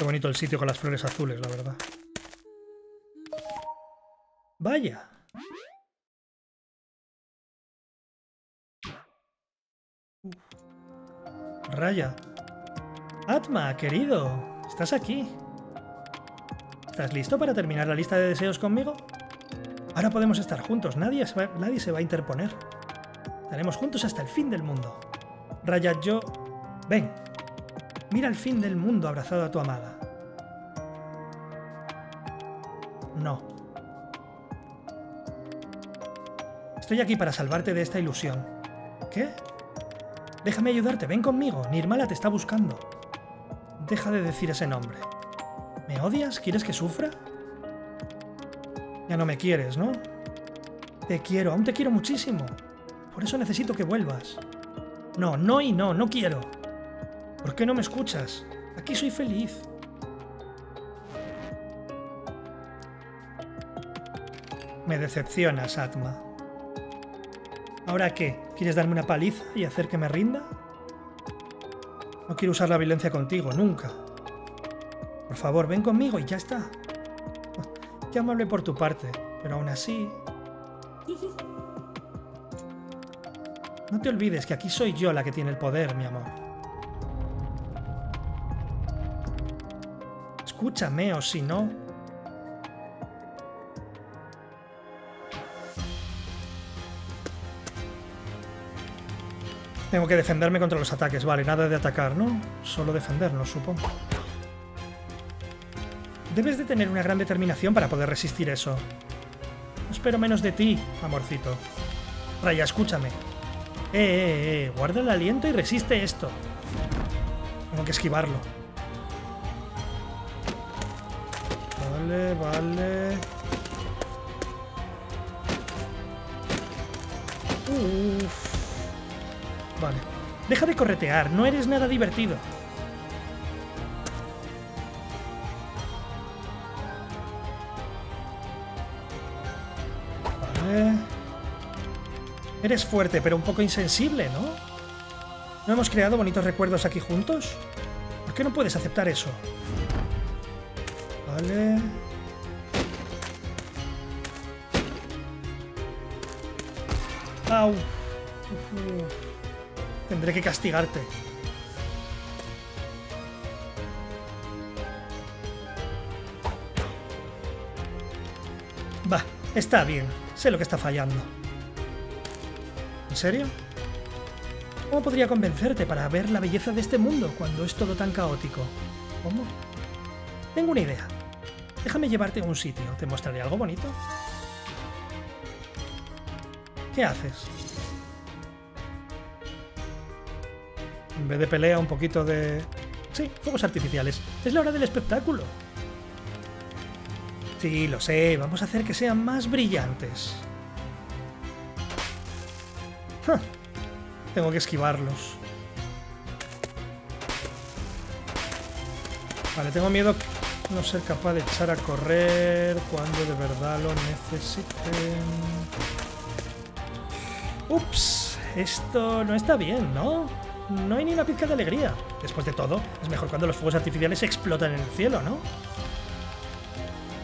Qué bonito el sitio con las flores azules, la verdad. Vaya. Raya. Atma, querido. Estás aquí. ¿Estás listo para terminar la lista de deseos conmigo? Ahora podemos estar juntos. Nadie se va, nadie se va a interponer. Estaremos juntos hasta el fin del mundo. Raya, yo... Ven. Mira el fin del mundo abrazado a tu amada. No. Estoy aquí para salvarte de esta ilusión. ¿Qué? Déjame ayudarte, ven conmigo. Nirmala te está buscando. Deja de decir ese nombre. ¿Me odias? ¿Quieres que sufra? Ya no me quieres, ¿no? Te quiero, aún te quiero muchísimo. Por eso necesito que vuelvas. No, no y no, no quiero. ¿Por qué no me escuchas? Aquí soy feliz. Me decepcionas, Atma. ¿Ahora qué? ¿Quieres darme una paliza y hacer que me rinda? No quiero usar la violencia contigo, nunca. Por favor, ven conmigo y ya está. Qué amable por tu parte, pero aún así... No te olvides que aquí soy yo la que tiene el poder, mi amor. Escúchame o si no... Tengo que defenderme contra los ataques, vale, nada de atacar, ¿no? Solo defendernos, supongo. Debes de tener una gran determinación para poder resistir eso. No espero menos de ti, amorcito. Raya, escúchame. Eh, eh, eh, guarda el aliento y resiste esto. Tengo que esquivarlo. Vale. Uf. Vale. Deja de corretear, no eres nada divertido. Vale. Eres fuerte, pero un poco insensible, ¿no? ¿No hemos creado bonitos recuerdos aquí juntos? ¿Por qué no puedes aceptar eso? Vale. Tendré que castigarte. Va, está bien. Sé lo que está fallando. ¿En serio? ¿Cómo podría convencerte para ver la belleza de este mundo cuando es todo tan caótico? ¿Cómo? Tengo una idea. Déjame llevarte a un sitio. ¿Te mostraré algo bonito? ¿Qué haces? En vez de pelea, un poquito de... Sí, fuegos artificiales. Es la hora del espectáculo. Sí, lo sé. Vamos a hacer que sean más brillantes. Tengo que esquivarlos. Vale, tengo miedo no ser capaz de echar a correr cuando de verdad lo necesiten. Ups, esto no está bien, ¿no? No hay ni una pizca de alegría. Después de todo, es mejor cuando los fuegos artificiales explotan en el cielo, ¿no?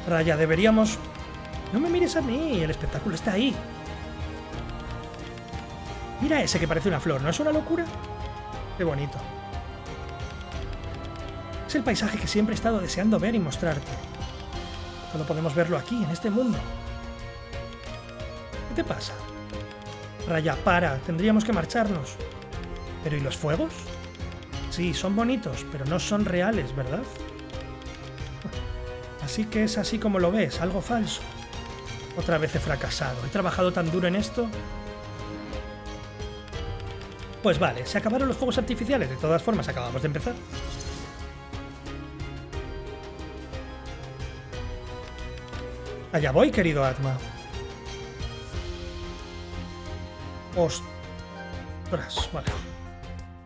Raya, deberíamos... No me mires a mí, el espectáculo está ahí. Mira ese que parece una flor, ¿no es una locura? Qué bonito. Es el paisaje que siempre he estado deseando ver y mostrarte. Solo podemos verlo aquí, en este mundo. ¿Qué te pasa? Raya, para, tendríamos que marcharnos. ¿Pero y los fuegos? Sí, son bonitos, pero no son reales, ¿verdad? Así que es así como lo ves, algo falso. Otra vez he fracasado. He trabajado tan duro en esto. Pues vale, se acabaron los fuegos artificiales. De todas formas, acabamos de empezar. Allá voy, querido Atma. Ostras, vale.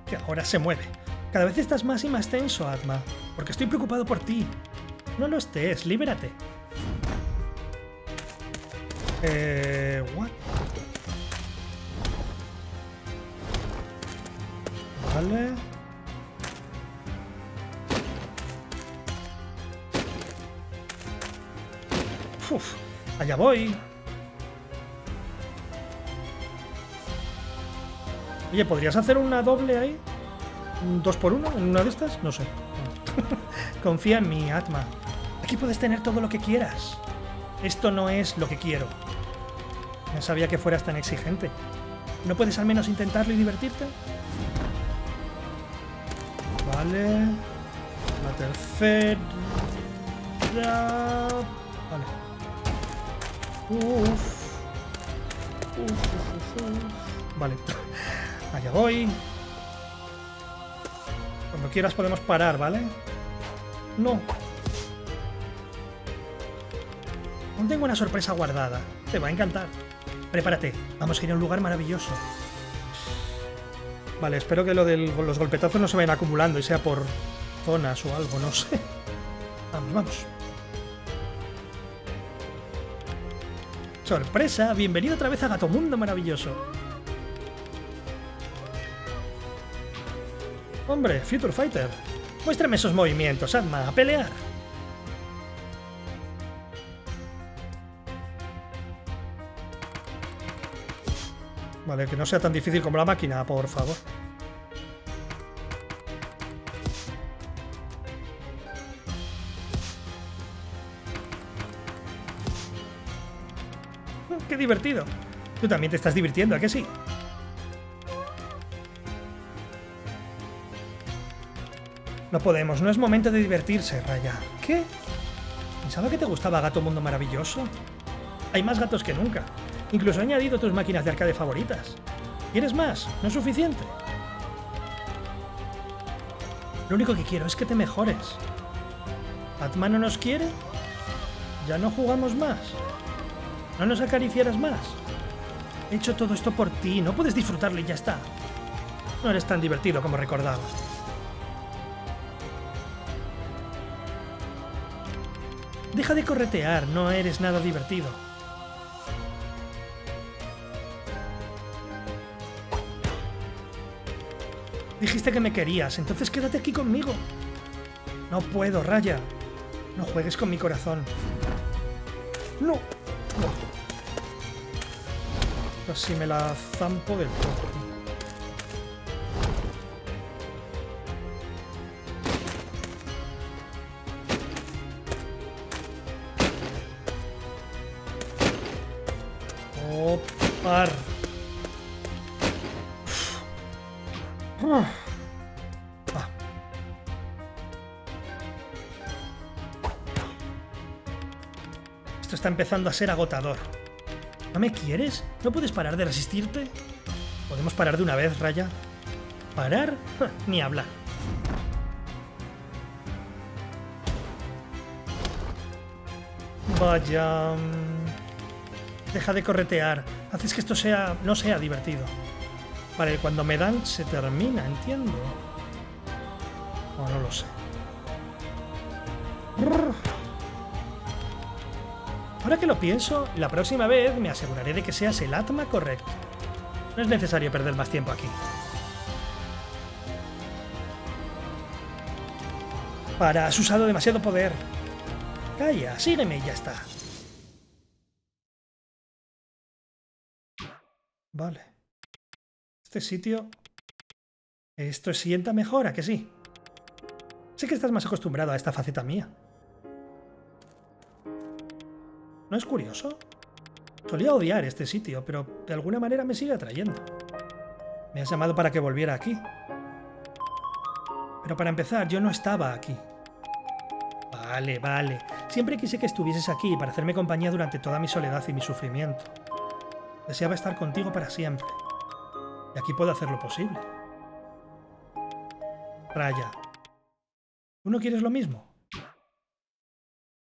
Que ahora se mueve. Cada vez estás más y más tenso, Atma. Porque estoy preocupado por ti. No lo estés, libérate. Eh... What? Vale. Uf, allá voy. Oye, ¿podrías hacer una doble ahí? ¿Un dos por uno en una de estas? No sé. Confía en mí, Atma. Aquí puedes tener todo lo que quieras. Esto no es lo que quiero. No sabía que fueras tan exigente. ¿No puedes al menos intentarlo y divertirte? Vale. La tercera... Vale. Uf. Uf, uf, uf. Vale. Allá voy. Cuando quieras podemos parar, ¿vale? No. Tengo una sorpresa guardada. Te va a encantar. Prepárate, vamos a ir a un lugar maravilloso. Vale, espero que lo de los golpetazos no se vayan acumulando y sea por zonas o algo, no sé. Vamos, vamos. ¡Sorpresa! Bienvenido otra vez a Gato Mundo Maravilloso. Hombre, Future Fighter. Muéstrame esos movimientos, Atma, a pelear. Vale, que no sea tan difícil como la máquina, por favor. ¡Qué divertido! Tú también te estás divirtiendo, ¿a sí? No podemos, no es momento de divertirse, Raya. ¿Qué? Pensaba que te gustaba Gato Mundo Maravilloso. Hay más gatos que nunca. Incluso he añadido tus máquinas de arcade favoritas. ¿Quieres más? ¿No es suficiente? Lo único que quiero es que te mejores. ¿Batman no nos quiere? ¿Ya no jugamos más? ¿No nos acariciaras más? He hecho todo esto por ti, no puedes disfrutarlo y ya está. No eres tan divertido como recordaba. Deja de corretear, no eres nada divertido. Dijiste que me querías, entonces quédate aquí conmigo. No puedo, Raya. No juegues con mi corazón. No. no. Casi me la zampo del todo. Empezando a ser agotador. ¿No me quieres? ¿No puedes parar de resistirte? ¿Podemos parar de una vez, Raya? ¿Parar? Ni hablar. Vaya... mm, Deja de corretear. Haces que esto sea no sea divertido. Vale, cuando me dan se termina, entiendo. O no lo sé. Ahora que lo pienso, la próxima vez me aseguraré de que seas el Atma correcto. No es necesario perder más tiempo aquí. Para, has usado demasiado poder. Calla, sígueme y ya está. Vale. Este sitio... Esto sienta mejor, ¿a que sí? Sé que estás más acostumbrado a esta faceta mía. ¿No es curioso? Solía odiar este sitio, pero de alguna manera me sigue atrayendo. Me has llamado para que volviera aquí. Pero para empezar, yo no estaba aquí. Vale, vale. Siempre quise que estuvieses aquí para hacerme compañía durante toda mi soledad y mi sufrimiento. Deseaba estar contigo para siempre. Y aquí puedo hacer lo posible. Raya. ¿Tú no quieres lo mismo?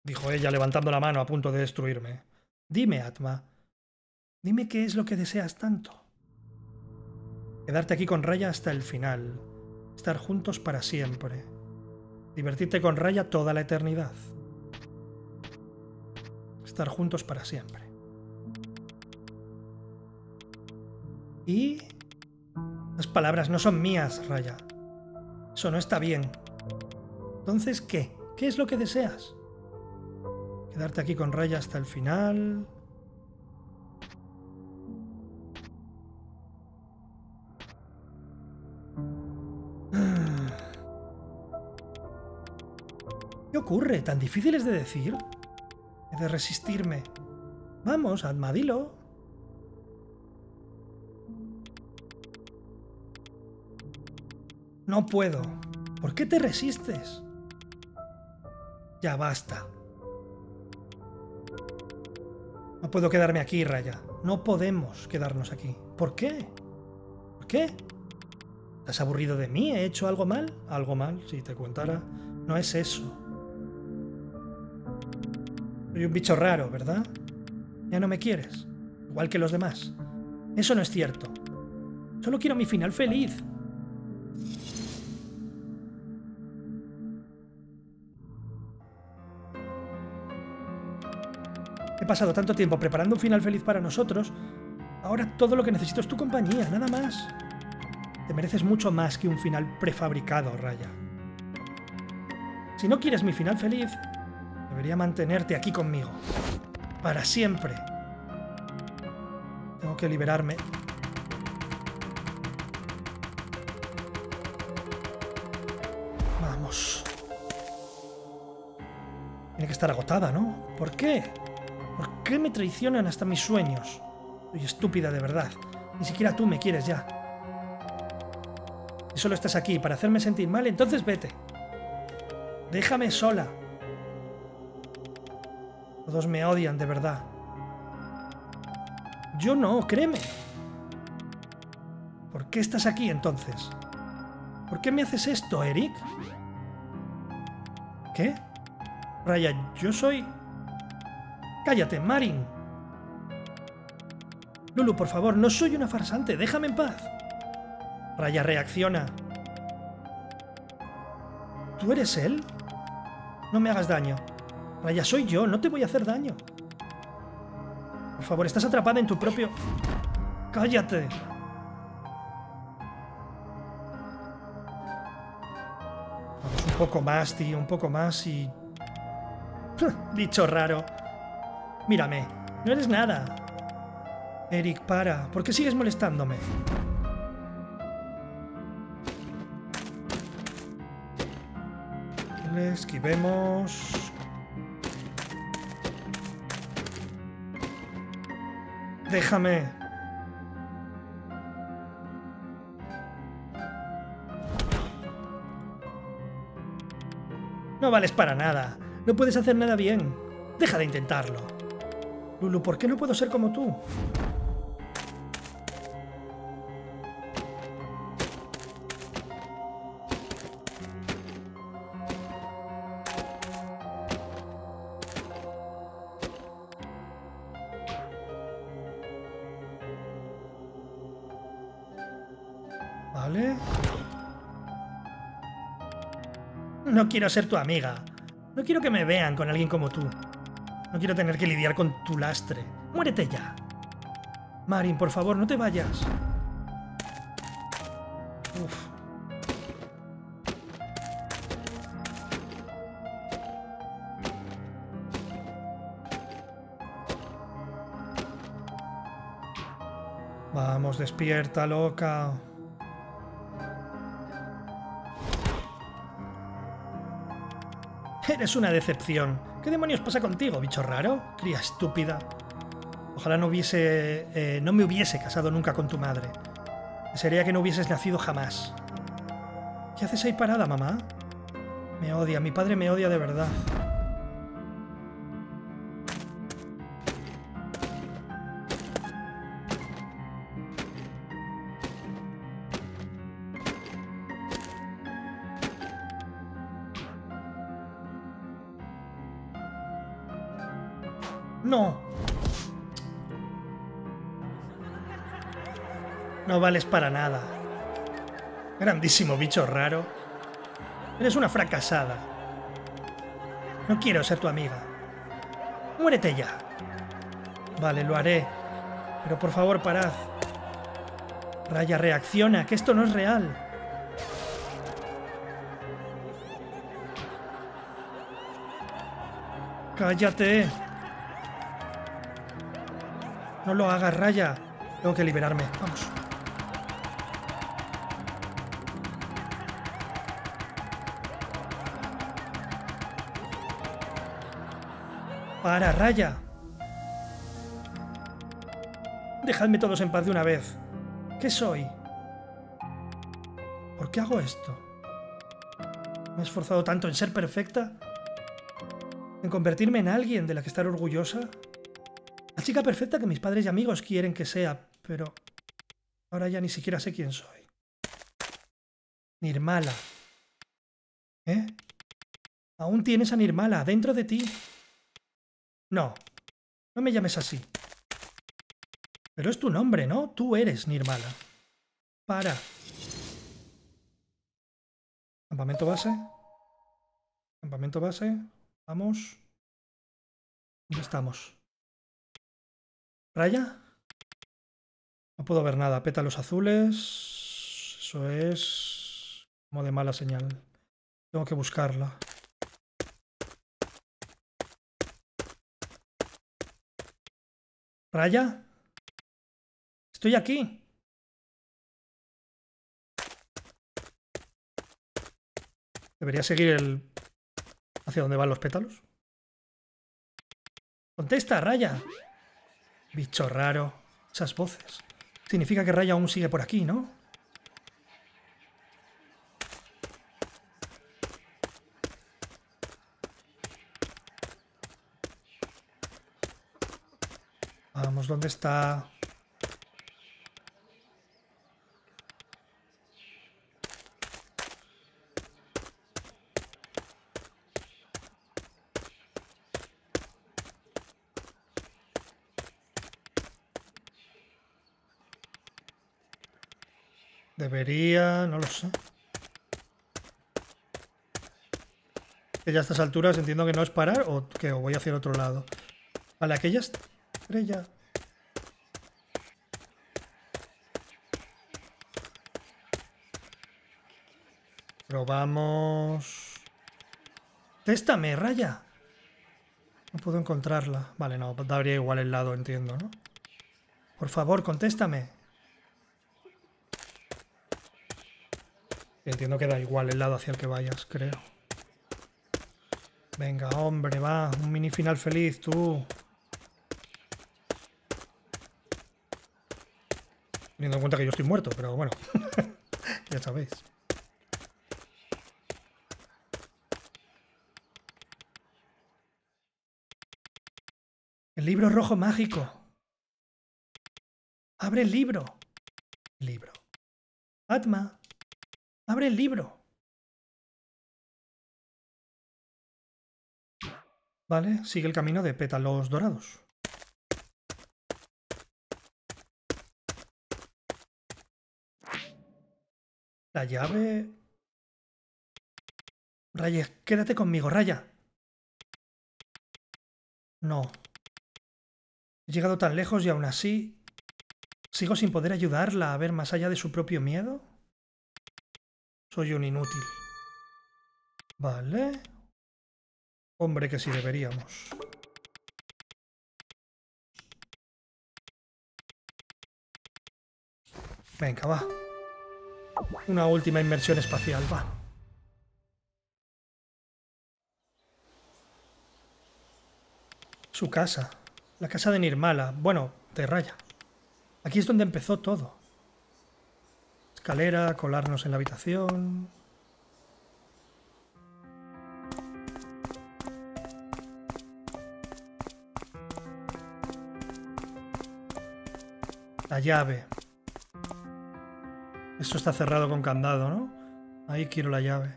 Dijo ella levantando la mano a punto de destruirme. Dime, Atma. Dime qué es lo que deseas tanto. Quedarte aquí con Raya hasta el final. Estar juntos para siempre. Divertirte con Raya toda la eternidad. Estar juntos para siempre. Y... Las palabras no son mías, Raya. Eso no está bien. Entonces, ¿qué? ¿Qué es lo que deseas? Quedarte aquí con Raya hasta el final. ¿Qué ocurre? ¿Tan difíciles de decir? de resistirme. Vamos, Admadilo. No puedo. ¿Por qué te resistes? Ya basta. Puedo quedarme aquí, Raya. No podemos quedarnos aquí. ¿Por qué? ¿Por qué? ¿Estás aburrido de mí? ¿He hecho algo mal? Algo mal, si te contara. No es eso. Soy un bicho raro, ¿verdad? Ya no me quieres, igual que los demás. Eso no es cierto. Solo quiero mi final feliz. Pasado tanto tiempo preparando un final feliz para nosotros. Ahora todo lo que necesito es tu compañía, nada más. Te mereces mucho más que un final prefabricado, Raya. Si no quieres mi final feliz, Debería mantenerte aquí conmigo. Para siempre. Tengo que liberarme. Vamos. Tiene que estar agotada, ¿no? ¿Por qué? ¿Por qué me traicionan hasta mis sueños? Soy estúpida de verdad. Ni siquiera tú me quieres ya. Si solo estás aquí para hacerme sentir mal, entonces vete. Déjame sola. Todos me odian, de verdad. Yo no, créeme. ¿Por qué estás aquí entonces? ¿Por qué me haces esto, Eric? ¿Qué? Raya, yo soy... Cállate, Marin. Lulu, por favor, no soy una farsante, déjame en paz. Raya reacciona. ¿Tú eres él? No me hagas daño. Raya, soy yo, no te voy a hacer daño. Por favor, estás atrapada en tu propio... ¡Cállate! Un poco más, tío, un poco más y... Bicho raro. Mírame, no eres nada. Eric, para. ¿Por qué sigues molestándome? esquivemos. Déjame. No vales para nada. No puedes hacer nada bien. Deja de intentarlo. Lulu, ¿por qué no puedo ser como tú? No quiero ser tu amiga. No quiero que me vean con alguien como tú. No quiero tener que lidiar con tu lastre. Muérete ya. Marin, por favor, no te vayas. Uf. Vamos, despierta, loca. Eres una decepción. ¿Qué demonios pasa contigo, bicho raro? Cría estúpida. Ojalá no hubiese... Eh, no me hubiese casado nunca con tu madre. Sería que no hubieses nacido jamás. ¿Qué haces ahí parada, mamá? Me odia, mi padre me odia de verdad. No. No vales para nada. Grandísimo bicho raro. Eres una fracasada. No quiero ser tu amiga. Muérete ya. Vale, lo haré. Pero por favor, parad. Raya, reacciona, que esto no es real. ¡Cállate! No lo hagas, Raya. Tengo que liberarme. Vamos. Para, Raya. Dejadme todos en paz de una vez. ¿Qué soy? ¿Por qué hago esto? ¿Me he esforzado tanto en ser perfecta? ¿En convertirme en alguien de la que estar orgullosa? Chica perfecta que mis padres y amigos quieren que sea, pero ahora ya ni siquiera sé quién soy. Nirmala. ¿Eh? Aún tienes a Nirmala dentro de ti. No, no me llames así. Pero es tu nombre, ¿no? Tú eres Nirmala. Para. Campamento base. Campamento base. Vamos. ¿Dónde estamos? ¿Raya? No puedo ver nada. Pétalos azules. Eso es... como de mala señal. Tengo que buscarla. ¿Raya? Estoy aquí. Debería seguir el... hacia dónde van los pétalos. Contesta, Raya. Bicho raro. Esas voces. Significa que Raya aún sigue por aquí, ¿no? Vamos, ¿dónde está? Debería... no lo sé. Que ya a estas alturas entiendo que no es parar o que voy hacia el otro lado. Vale, aquella estrella... Probamos... Téstame, raya. No puedo encontrarla. Vale, no, daría igual el lado, entiendo, ¿no? Por favor, contéstame. Entiendo que da igual el lado hacia el que vayas, creo. Venga, hombre, va. Un mini final feliz, tú. Teniendo en cuenta que yo estoy muerto, pero bueno. ya sabéis. El libro rojo mágico. Abre el libro. Libro. Atma. Abre el libro. Vale, sigue el camino de pétalos dorados. La llave... Raya, quédate conmigo, Raya. No. He llegado tan lejos y aún así... ¿Sigo sin poder ayudarla a ver más allá de su propio miedo? Soy un inútil. Vale. Hombre, que sí deberíamos. Venga, va. Una última inmersión espacial, va. Su casa. La casa de Nirmala. Bueno, de Raya. Aquí es donde empezó todo escalera, colarnos en la habitación. La llave. Esto está cerrado con candado, ¿no? Ahí quiero la llave.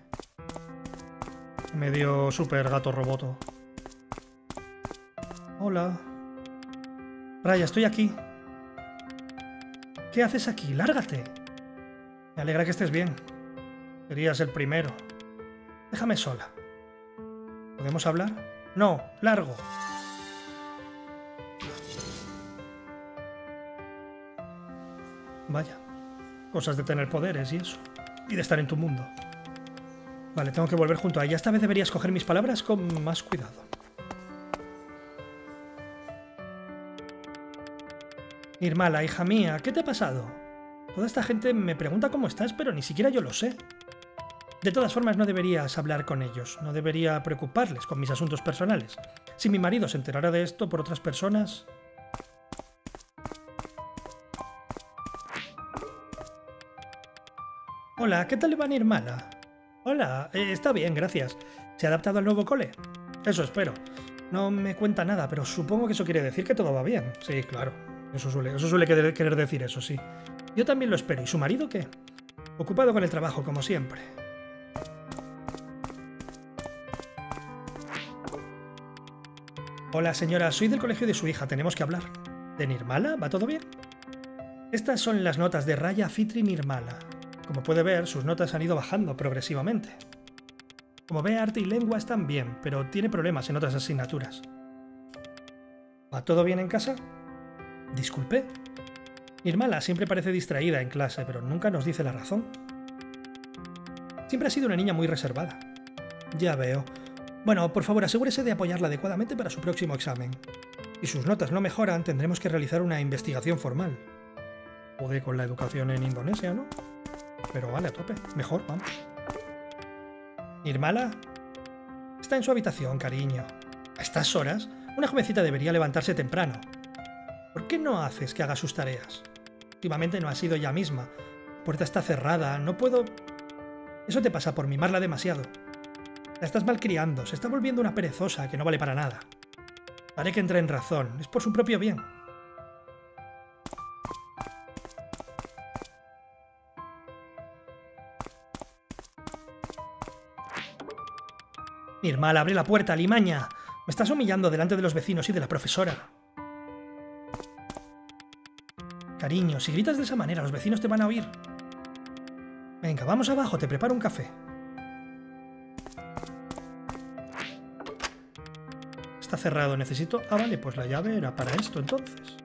Medio super gato roboto. Hola. Raya, estoy aquí. ¿Qué haces aquí? ¡Lárgate! Me alegra que estés bien. Serías el primero. Déjame sola. ¿Podemos hablar? No, largo. Vaya. Cosas de tener poderes y eso. Y de estar en tu mundo. Vale, tengo que volver junto a ella. Esta vez debería escoger mis palabras con más cuidado. Irmala, hija mía, ¿qué te ha pasado? Toda esta gente me pregunta cómo estás, pero ni siquiera yo lo sé. De todas formas, no deberías hablar con ellos, no debería preocuparles con mis asuntos personales. Si mi marido se enterara de esto por otras personas... Hola, ¿qué tal le va a Irmala? Hola, eh, está bien, gracias. ¿Se ha adaptado al nuevo cole? Eso espero. No me cuenta nada, pero supongo que eso quiere decir que todo va bien. Sí, claro. Eso suele, eso suele querer decir eso, sí. Yo también lo espero. ¿Y su marido qué? Ocupado con el trabajo, como siempre. Hola, señora. Soy del colegio de su hija. Tenemos que hablar. ¿De Nirmala? ¿Va todo bien? Estas son las notas de Raya Fitri Nirmala. Como puede ver, sus notas han ido bajando progresivamente. Como ve, arte y lengua están bien, pero tiene problemas en otras asignaturas. ¿Va todo bien en casa? Disculpe. Irmala siempre parece distraída en clase, pero nunca nos dice la razón. Siempre ha sido una niña muy reservada. Ya veo. Bueno, por favor, asegúrese de apoyarla adecuadamente para su próximo examen. Si sus notas no mejoran, tendremos que realizar una investigación formal. Puede con la educación en Indonesia, ¿no? Pero vale, a tope. Mejor, vamos. ¿Irmala? Está en su habitación, cariño. A estas horas, una jovencita debería levantarse temprano. ¿Por qué no haces que haga sus tareas? Últimamente no ha sido ella misma. Puerta está cerrada, no puedo... Eso te pasa por mimarla demasiado. La estás malcriando, se está volviendo una perezosa que no vale para nada. Haré que entre en razón, es por su propio bien. Irmal, abre la puerta, Limaña. Me estás humillando delante de los vecinos y de la profesora. Cariño, si gritas de esa manera, los vecinos te van a oír. Venga, vamos abajo, te preparo un café. Está cerrado, necesito... Ah, vale, pues la llave era para esto entonces.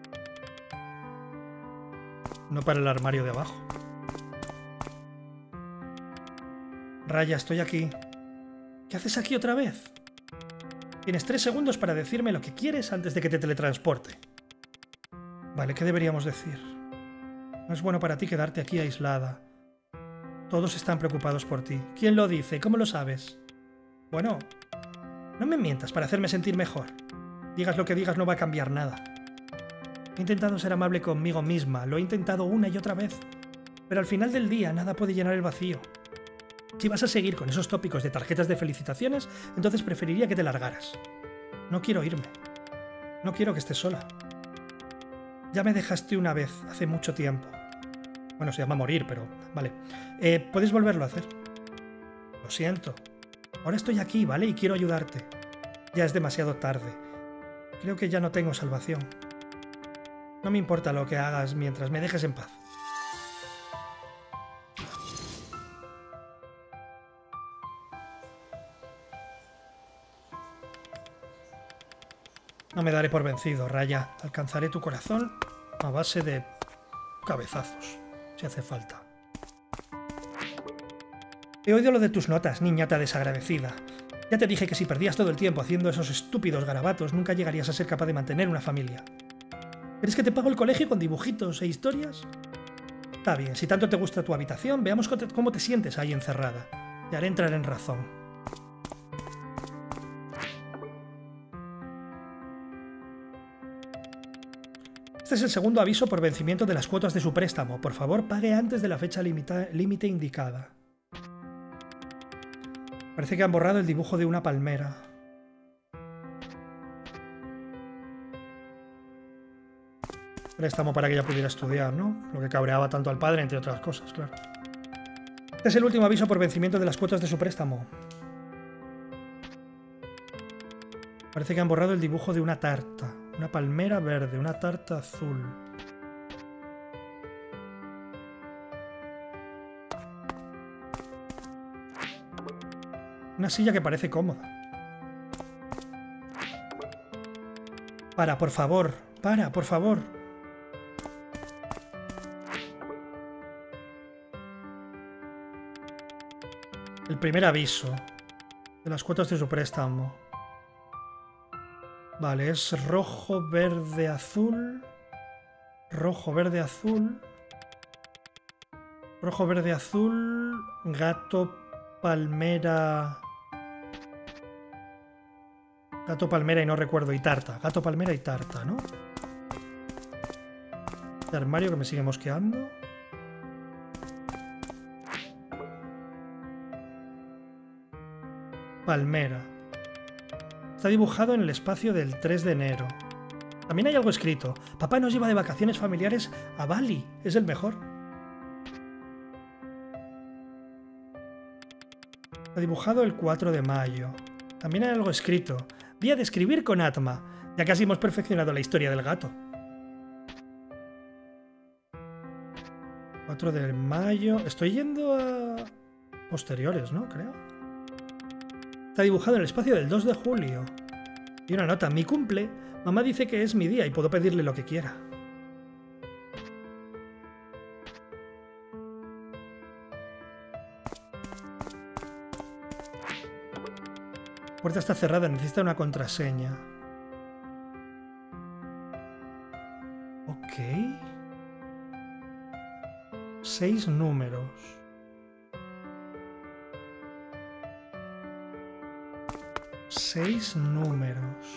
No para el armario de abajo. Raya, estoy aquí. ¿Qué haces aquí otra vez? Tienes tres segundos para decirme lo que quieres antes de que te teletransporte. Vale, ¿qué deberíamos decir? No es bueno para ti quedarte aquí aislada. Todos están preocupados por ti. ¿Quién lo dice? ¿Cómo lo sabes? Bueno, no me mientas para hacerme sentir mejor. Digas lo que digas no va a cambiar nada. He intentado ser amable conmigo misma, lo he intentado una y otra vez, pero al final del día nada puede llenar el vacío. Si vas a seguir con esos tópicos de tarjetas de felicitaciones, entonces preferiría que te largaras. No quiero irme. No quiero que estés sola. Ya me dejaste una vez, hace mucho tiempo. Bueno, se llama morir, pero vale. Eh, ¿Puedes volverlo a hacer? Lo siento. Ahora estoy aquí, ¿vale? Y quiero ayudarte. Ya es demasiado tarde. Creo que ya no tengo salvación. No me importa lo que hagas mientras me dejes en paz. No me daré por vencido, Raya. Alcanzaré tu corazón a base de cabezazos, si hace falta. He oído lo de tus notas, niñata desagradecida. Ya te dije que si perdías todo el tiempo haciendo esos estúpidos garabatos, nunca llegarías a ser capaz de mantener una familia. ¿Quieres que te pago el colegio con dibujitos e historias? Está bien, si tanto te gusta tu habitación, veamos cómo te sientes ahí encerrada. Te haré entrar en razón. Este es el segundo aviso por vencimiento de las cuotas de su préstamo. Por favor, pague antes de la fecha límite indicada. Parece que han borrado el dibujo de una palmera. Préstamo para que ella pudiera estudiar, ¿no? Lo que cabreaba tanto al padre, entre otras cosas, claro. Este es el último aviso por vencimiento de las cuotas de su préstamo. Parece que han borrado el dibujo de una tarta. Una palmera verde, una tarta azul. Una silla que parece cómoda. Para, por favor. Para, por favor. El primer aviso de las cuotas de su préstamo. Vale, es rojo, verde, azul. Rojo, verde, azul. Rojo, verde, azul. Gato, palmera. Gato, palmera y no recuerdo. Y tarta. Gato, palmera y tarta, ¿no? Armario que me sigue mosqueando. Palmera. Está dibujado en el espacio del 3 de enero. También hay algo escrito. Papá nos lleva de vacaciones familiares a Bali. Es el mejor. Está dibujado el 4 de mayo. También hay algo escrito. Vía de escribir con Atma. Ya casi hemos perfeccionado la historia del gato. 4 de mayo. Estoy yendo a posteriores, ¿no? Creo. Está dibujado en el espacio del 2 de julio. Y una nota, mi cumple. Mamá dice que es mi día y puedo pedirle lo que quiera. Puerta está cerrada, necesita una contraseña. Ok. Seis números. Seis números.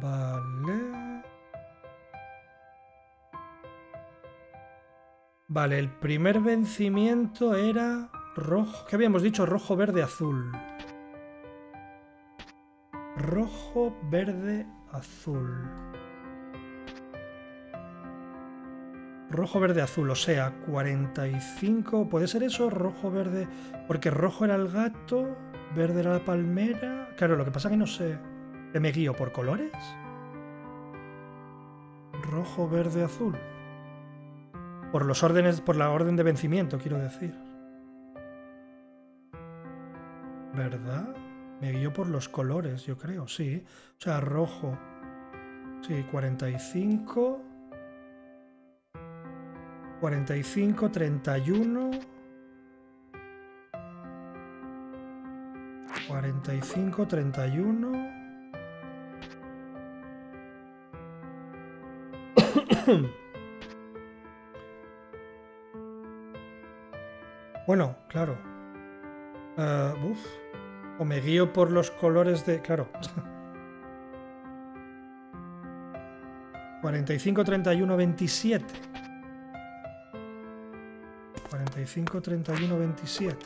Vale. Vale, el primer vencimiento era rojo. ¿Qué habíamos dicho? Rojo, verde, azul. Rojo, verde, azul. Rojo, verde, azul, o sea, 45, ¿puede ser eso? Rojo, verde, porque rojo era el gato, verde era la palmera. Claro, lo que pasa es que no sé, ¿me guío por colores? Rojo, verde, azul. Por los órdenes, por la orden de vencimiento, quiero decir. ¿Verdad? Me guío por los colores, yo creo, sí. O sea, rojo. Sí, 45. 45, 31. 45, 31. bueno, claro. Uh, uf. O me guío por los colores de... Claro. 45, 31, 27. 45, 31, 27.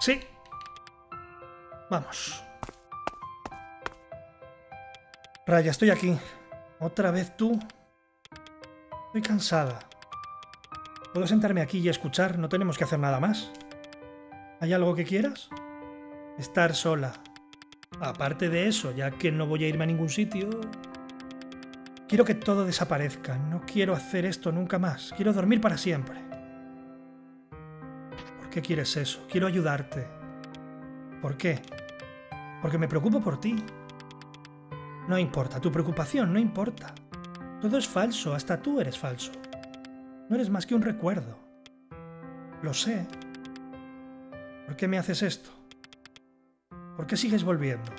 Sí. Vamos. Raya, estoy aquí. Otra vez tú. Estoy cansada. Puedo sentarme aquí y escuchar, no tenemos que hacer nada más. ¿Hay algo que quieras? Estar sola, Aparte de eso, ya que no voy a irme a ningún sitio, quiero que todo desaparezca. No quiero hacer esto nunca más. Quiero dormir para siempre. ¿Por qué quieres eso? Quiero ayudarte. ¿Por qué? Porque me preocupo por ti. No importa, tu preocupación no importa. Todo es falso, hasta tú eres falso. No eres más que un recuerdo. Lo sé. ¿Por qué me haces esto? ¿Por qué sigues volviendo?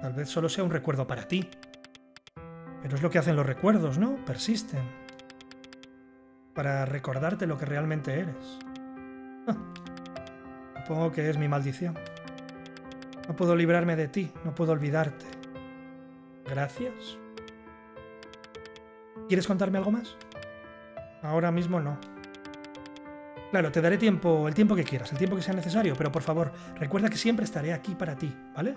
Tal vez solo sea un recuerdo para ti. Pero es lo que hacen los recuerdos, ¿no? Persisten. Para recordarte lo que realmente eres. Ah, supongo que es mi maldición. No puedo librarme de ti, no puedo olvidarte. Gracias. ¿Quieres contarme algo más? Ahora mismo no. Claro, te daré tiempo, el tiempo que quieras, el tiempo que sea necesario, pero por favor, recuerda que siempre estaré aquí para ti, ¿vale?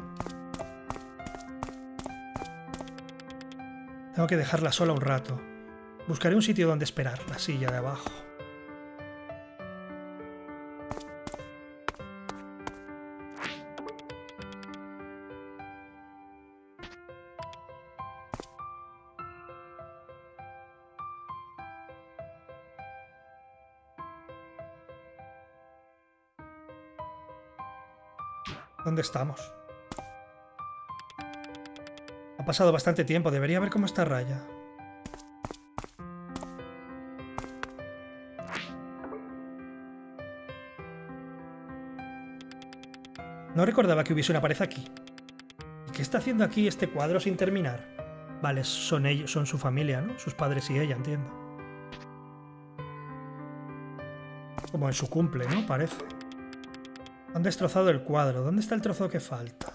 Tengo que dejarla sola un rato. Buscaré un sitio donde esperar, la silla de abajo. estamos. Ha pasado bastante tiempo, debería ver cómo está Raya. No recordaba que hubiese una pared aquí. ¿Y qué está haciendo aquí este cuadro sin terminar? Vale, son ellos, son su familia, ¿no? Sus padres y ella, entiendo. Como en su cumple, ¿no? Parece. Han destrozado el cuadro. ¿Dónde está el trozo que falta?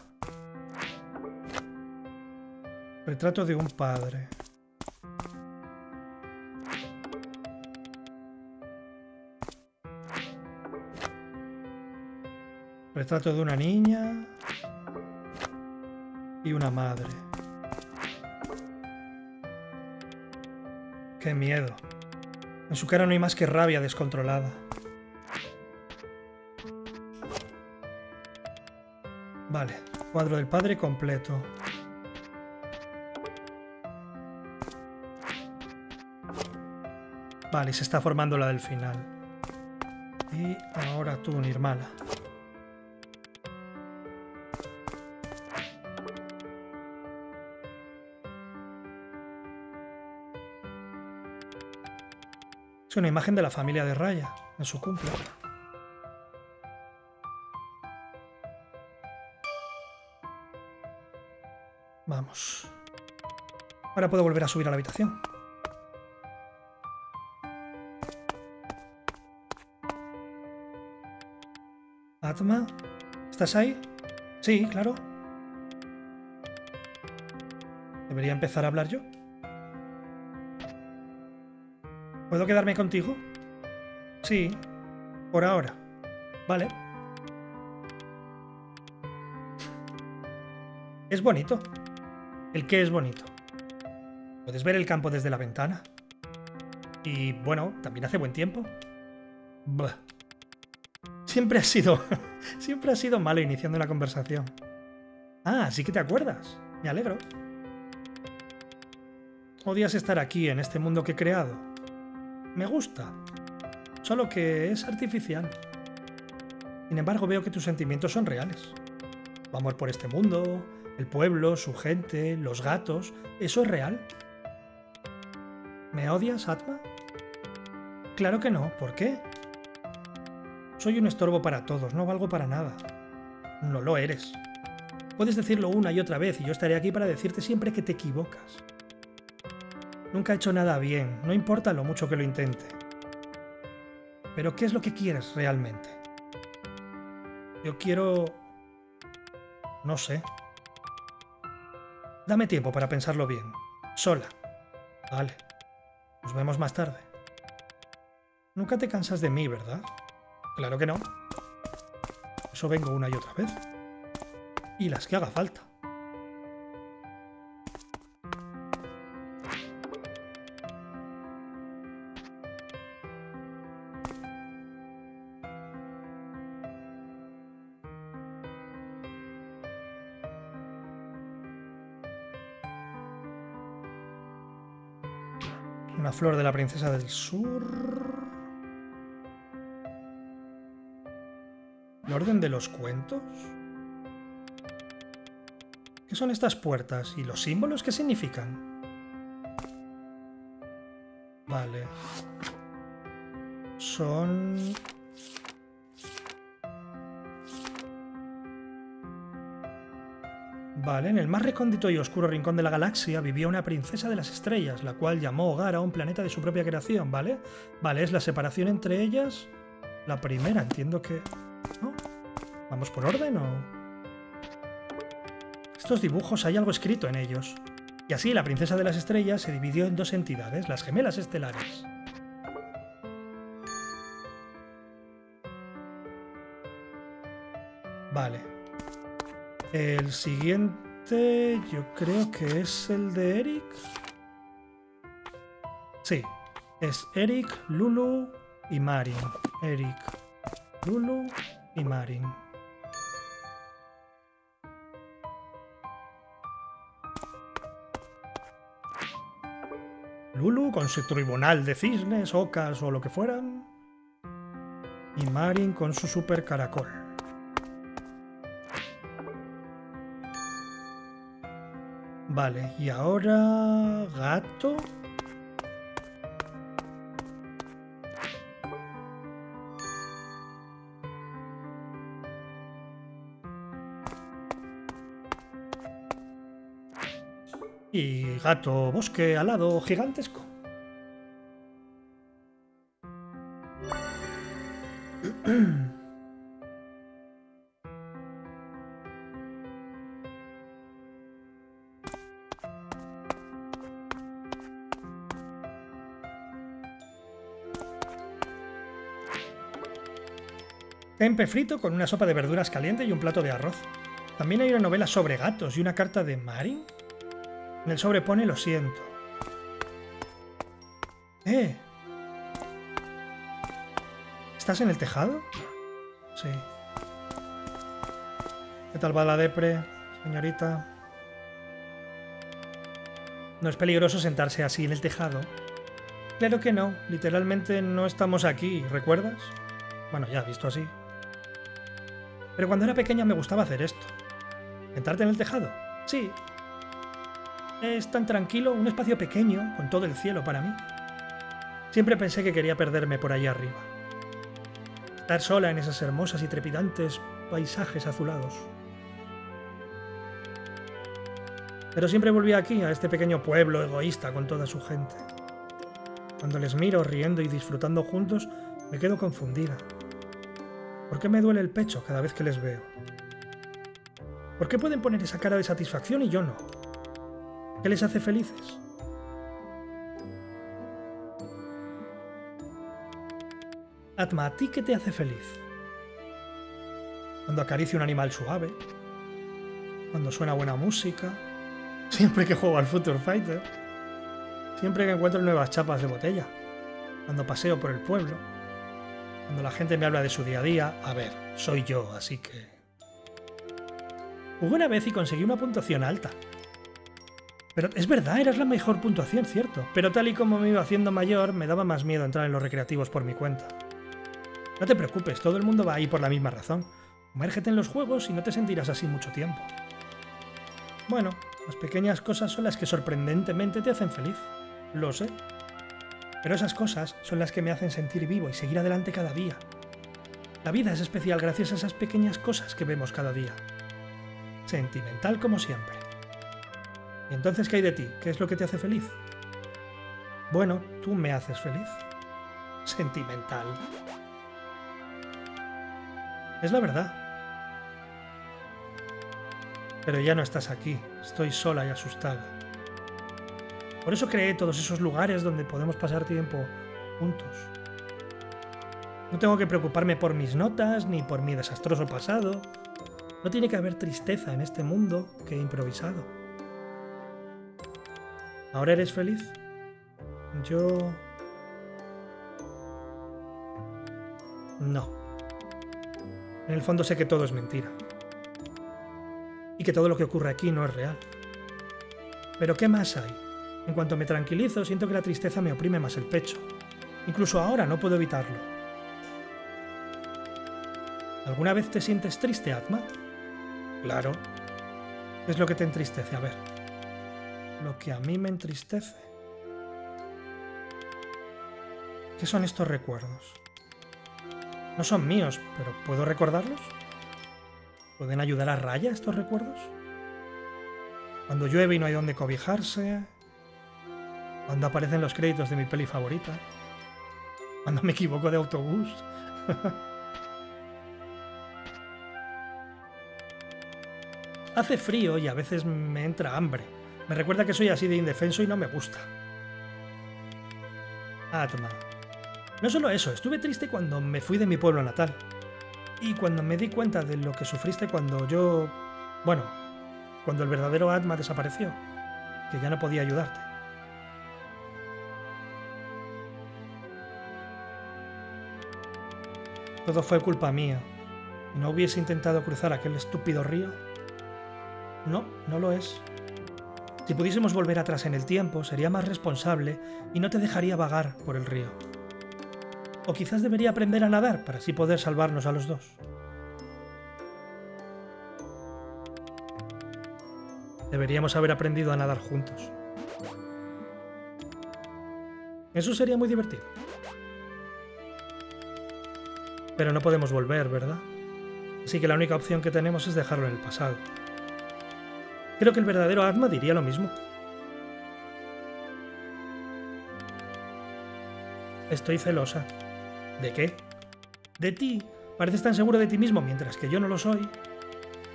Retrato de un padre. Retrato de una niña y una madre. Qué miedo. En su cara no hay más que rabia descontrolada. Cuadro del padre completo. Vale, se está formando la del final. Y ahora tú, Nirmala. Es una imagen de la familia de Raya, en su cumple. Vamos. Ahora puedo volver a subir a la habitación. Atma, ¿estás ahí? Sí, claro. ¿Debería empezar a hablar yo? ¿Puedo quedarme contigo? Sí, por ahora. Vale. Es bonito. ¿El qué es bonito? Puedes ver el campo desde la ventana. Y bueno, también hace buen tiempo. Siempre ha sido. siempre ha sido malo iniciando una conversación. Ah, sí que te acuerdas. Me alegro. Odias estar aquí, en este mundo que he creado. Me gusta, solo que es artificial. Sin embargo, veo que tus sentimientos son reales. Tu amor por este mundo, el pueblo, su gente, los gatos, ¿eso es real? ¿Me odias, Atma? Claro que no, ¿por qué? Soy un estorbo para todos, no valgo para nada. No lo eres. Puedes decirlo una y otra vez y yo estaré aquí para decirte siempre que te equivocas. Nunca he hecho nada bien, no importa lo mucho que lo intente. Pero ¿qué es lo que quieres realmente? Yo quiero... No sé. Dame tiempo para pensarlo bien. Sola. Vale. Nos vemos más tarde. Nunca te cansas de mí, ¿verdad? Claro que no. Eso vengo una y otra vez. Y las que haga falta. Flor de la princesa del sur. ¿El orden de los cuentos? ¿Qué son estas puertas y los símbolos qué significan? Vale. Son Vale, en el más recóndito y oscuro rincón de la galaxia vivía una princesa de las estrellas, la cual llamó hogar a un planeta de su propia creación, ¿vale? Vale, es la separación entre ellas. La primera, entiendo que... ¿No? ¿Vamos por orden o...? Estos dibujos hay algo escrito en ellos. Y así la princesa de las estrellas se dividió en dos entidades, las gemelas estelares. Vale. El siguiente yo creo que es el de Eric. Sí, es Eric, Lulu y Marin. Eric, Lulu y Marin. Lulu con su tribunal de cisnes, ocas o lo que fueran. Y Marin con su super caracol. Vale, y ahora... Gato. Y gato bosque alado gigantesco. Tempe frito con una sopa de verduras caliente y un plato de arroz. También hay una novela sobre gatos y una carta de Marin. En el sobre pone lo siento. ¡Eh! ¿Estás en el tejado? Sí. ¿Qué tal va la depre, señorita? No es peligroso sentarse así en el tejado. Claro que no, literalmente no estamos aquí, ¿recuerdas? Bueno, ya visto así. Pero cuando era pequeña me gustaba hacer esto. ¿Sentarte en el tejado? Sí. Es tan tranquilo, un espacio pequeño, con todo el cielo para mí. Siempre pensé que quería perderme por allá arriba. Estar sola en esas hermosas y trepidantes paisajes azulados. Pero siempre volví aquí, a este pequeño pueblo egoísta con toda su gente. Cuando les miro riendo y disfrutando juntos, me quedo confundida. ¿Por qué me duele el pecho cada vez que les veo? ¿Por qué pueden poner esa cara de satisfacción y yo no? ¿Qué les hace felices? Atma, ¿a ti qué te hace feliz? Cuando acaricio un animal suave, cuando suena buena música, siempre que juego al Future Fighter, siempre que encuentro nuevas chapas de botella, cuando paseo por el pueblo, cuando la gente me habla de su día a día, a ver, soy yo, así que... Hubo una vez y conseguí una puntuación alta. Pero es verdad, eras la mejor puntuación, cierto. Pero tal y como me iba haciendo mayor, me daba más miedo entrar en los recreativos por mi cuenta. No te preocupes, todo el mundo va ahí por la misma razón. Mérgete en los juegos y no te sentirás así mucho tiempo. Bueno, las pequeñas cosas son las que sorprendentemente te hacen feliz. Lo sé. Pero esas cosas son las que me hacen sentir vivo y seguir adelante cada día. La vida es especial gracias a esas pequeñas cosas que vemos cada día. Sentimental como siempre. ¿Y entonces qué hay de ti? ¿Qué es lo que te hace feliz? Bueno, tú me haces feliz. Sentimental. Es la verdad. Pero ya no estás aquí. Estoy sola y asustada. Por eso creé todos esos lugares donde podemos pasar tiempo juntos. No tengo que preocuparme por mis notas ni por mi desastroso pasado. No tiene que haber tristeza en este mundo que he improvisado. ¿Ahora eres feliz? Yo... No. En el fondo sé que todo es mentira. Y que todo lo que ocurre aquí no es real. Pero ¿qué más hay? En cuanto me tranquilizo, siento que la tristeza me oprime más el pecho. Incluso ahora no puedo evitarlo. ¿Alguna vez te sientes triste, Atma? Claro. ¿Qué es lo que te entristece? A ver. Lo que a mí me entristece. ¿Qué son estos recuerdos? No son míos, pero ¿puedo recordarlos? ¿Pueden ayudar a Raya estos recuerdos? Cuando llueve y no hay donde cobijarse, cuando aparecen los créditos de mi peli favorita. Cuando me equivoco de autobús. Hace frío y a veces me entra hambre. Me recuerda que soy así de indefenso y no me gusta. Ah, toma. No solo eso, estuve triste cuando me fui de mi pueblo natal. Y cuando me di cuenta de lo que sufriste cuando yo... Bueno, cuando el verdadero Atma desapareció. Que ya no podía ayudarte. Todo fue culpa mía. ¿No hubiese intentado cruzar aquel estúpido río? No, no lo es. Si pudiésemos volver atrás en el tiempo, sería más responsable y no te dejaría vagar por el río. O quizás debería aprender a nadar para así poder salvarnos a los dos. Deberíamos haber aprendido a nadar juntos. Eso sería muy divertido. Pero no podemos volver, ¿verdad? Así que la única opción que tenemos es dejarlo en el pasado. Creo que el verdadero Atma diría lo mismo. Estoy celosa. ¿De qué? De ti. Pareces tan seguro de ti mismo mientras que yo no lo soy.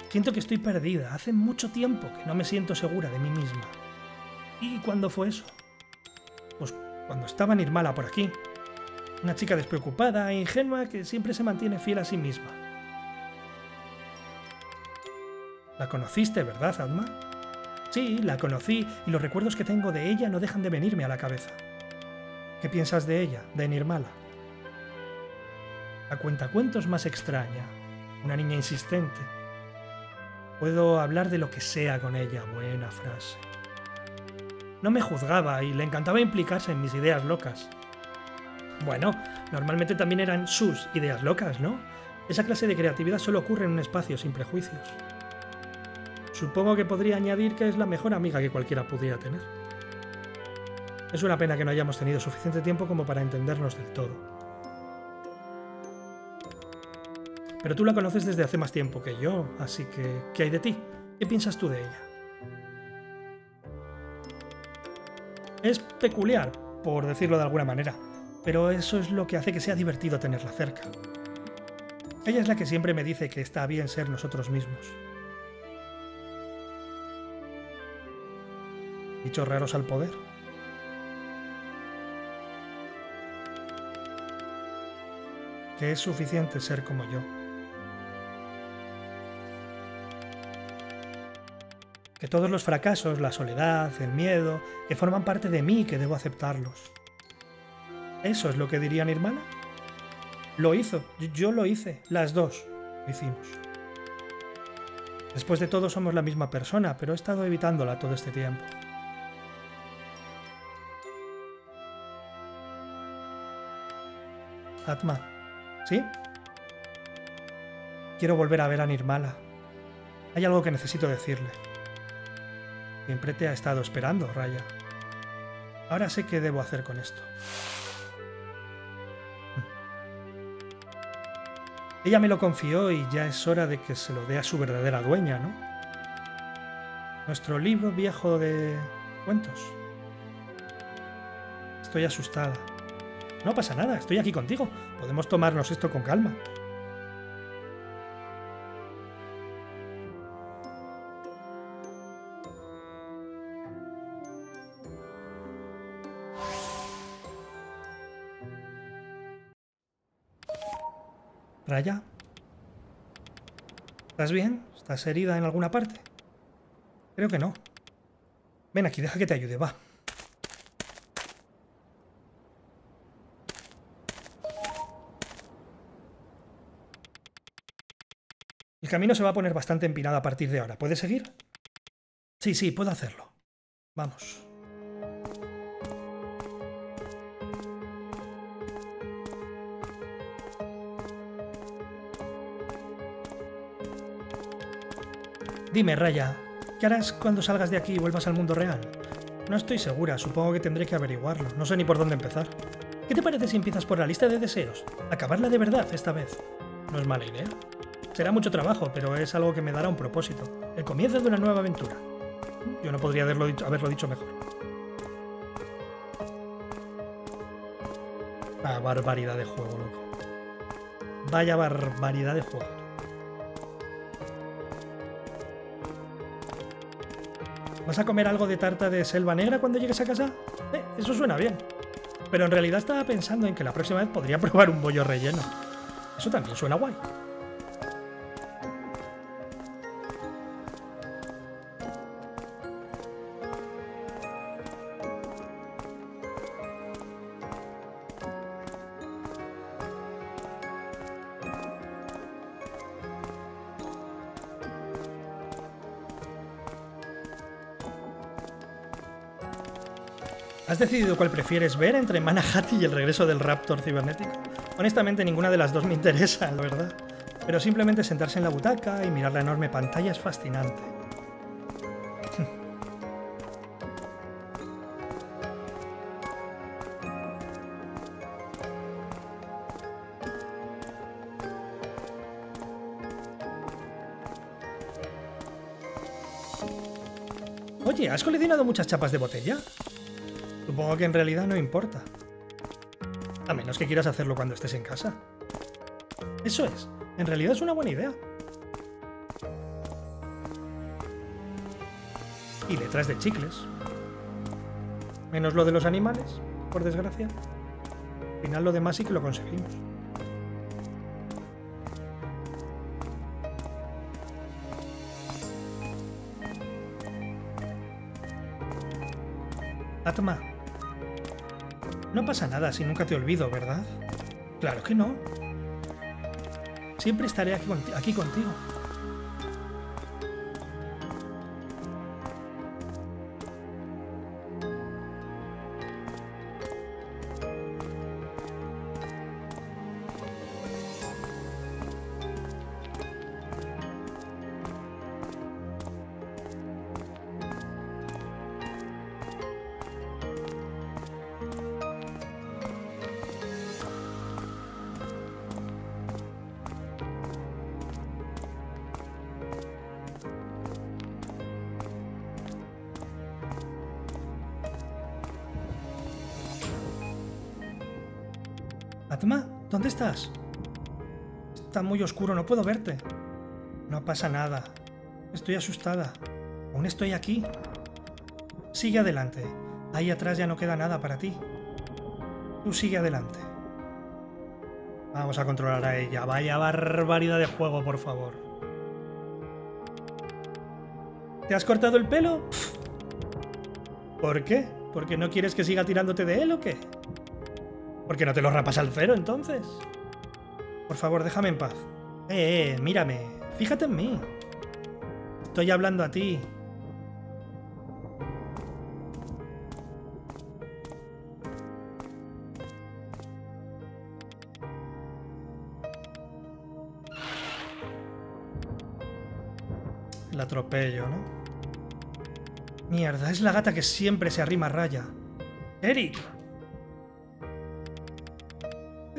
Siento que estoy perdida. Hace mucho tiempo que no me siento segura de mí misma. ¿Y cuándo fue eso? Pues cuando estaba Nirmala por aquí. Una chica despreocupada e ingenua que siempre se mantiene fiel a sí misma. La conociste, ¿verdad, Adma? Sí, la conocí y los recuerdos que tengo de ella no dejan de venirme a la cabeza. ¿Qué piensas de ella, de Nirmala? La cuentacuentos más extraña, una niña insistente. Puedo hablar de lo que sea con ella, buena frase. No me juzgaba y le encantaba implicarse en mis ideas locas. Bueno, normalmente también eran sus ideas locas, ¿no? Esa clase de creatividad solo ocurre en un espacio sin prejuicios. Supongo que podría añadir que es la mejor amiga que cualquiera pudiera tener. Es una pena que no hayamos tenido suficiente tiempo como para entendernos del todo. Pero tú la conoces desde hace más tiempo que yo, así que ¿qué hay de ti? ¿Qué piensas tú de ella? Es peculiar, por decirlo de alguna manera, pero eso es lo que hace que sea divertido tenerla cerca. Ella es la que siempre me dice que está bien ser nosotros mismos. bichos raros al poder. Que es suficiente ser como yo. Que todos los fracasos, la soledad, el miedo, que forman parte de mí, que debo aceptarlos. ¿Eso es lo que diría mi hermana? Lo hizo, yo lo hice, las dos lo hicimos. Después de todo somos la misma persona, pero he estado evitándola todo este tiempo. Atma. ¿Sí? Quiero volver a ver a Nirmala. Hay algo que necesito decirle. Siempre te ha estado esperando, Raya. Ahora sé qué debo hacer con esto. Ella me lo confió y ya es hora de que se lo dé a su verdadera dueña, ¿no? Nuestro libro viejo de cuentos. Estoy asustada. No pasa nada, estoy aquí contigo. Podemos tomarnos esto con calma. Raya. ¿Estás bien? ¿Estás herida en alguna parte? Creo que no. Ven aquí, deja que te ayude, va. El camino se va a poner bastante empinado a partir de ahora. ¿Puedes seguir? Sí, sí, puedo hacerlo. Vamos. Dime, Raya, ¿qué harás cuando salgas de aquí y vuelvas al mundo real? No estoy segura, supongo que tendré que averiguarlo. No sé ni por dónde empezar. ¿Qué te parece si empiezas por la lista de deseos? Acabarla de verdad esta vez. No es mala idea. Será mucho trabajo, pero es algo que me dará un propósito. El comienzo de una nueva aventura. Yo no podría haberlo dicho, mejor. Ah, barbaridad de juego, loco. Vaya barbaridad de juego. ¿Vas a comer algo de tarta de selva negra cuando llegues a casa? Eh, eso suena bien. Pero en realidad estaba pensando en que la próxima vez podría probar un bollo relleno. Eso también suena guay. ¿Has decidido cuál prefieres ver entre Manahati y el regreso del Raptor cibernético? Honestamente, ninguna de las dos me interesa, la verdad. Pero simplemente sentarse en la butaca y mirar la enorme pantalla es fascinante. Oye, ¿has coleccionado muchas chapas de botella? Supongo que en realidad no importa. A menos que quieras hacerlo cuando estés en casa. Eso es. En realidad es una buena idea. Y letras de chicles. Menos lo de los animales, por desgracia. Al final lo demás sí que lo conseguimos. Atma. No pasa nada si nunca te olvido, ¿verdad? Claro que no. Siempre estaré aquí, aquí contigo. Estás? Está muy oscuro, no puedo verte. No pasa nada. Estoy asustada. Aún estoy aquí. Sigue adelante. Ahí atrás ya no queda nada para ti. Tú sigue adelante. Vamos a controlar a ella. Vaya barbaridad de juego, por favor. ¿Te has cortado el pelo? ¿Por qué? ¿Porque no quieres que siga tirándote de él o qué? ¿Por qué no te lo rapas al cero entonces? Por favor, déjame en paz. Eh, eh, mírame. Fíjate en mí. Estoy hablando a ti. El atropello, ¿no? Mierda, es la gata que siempre se arrima a raya. ¡Eric!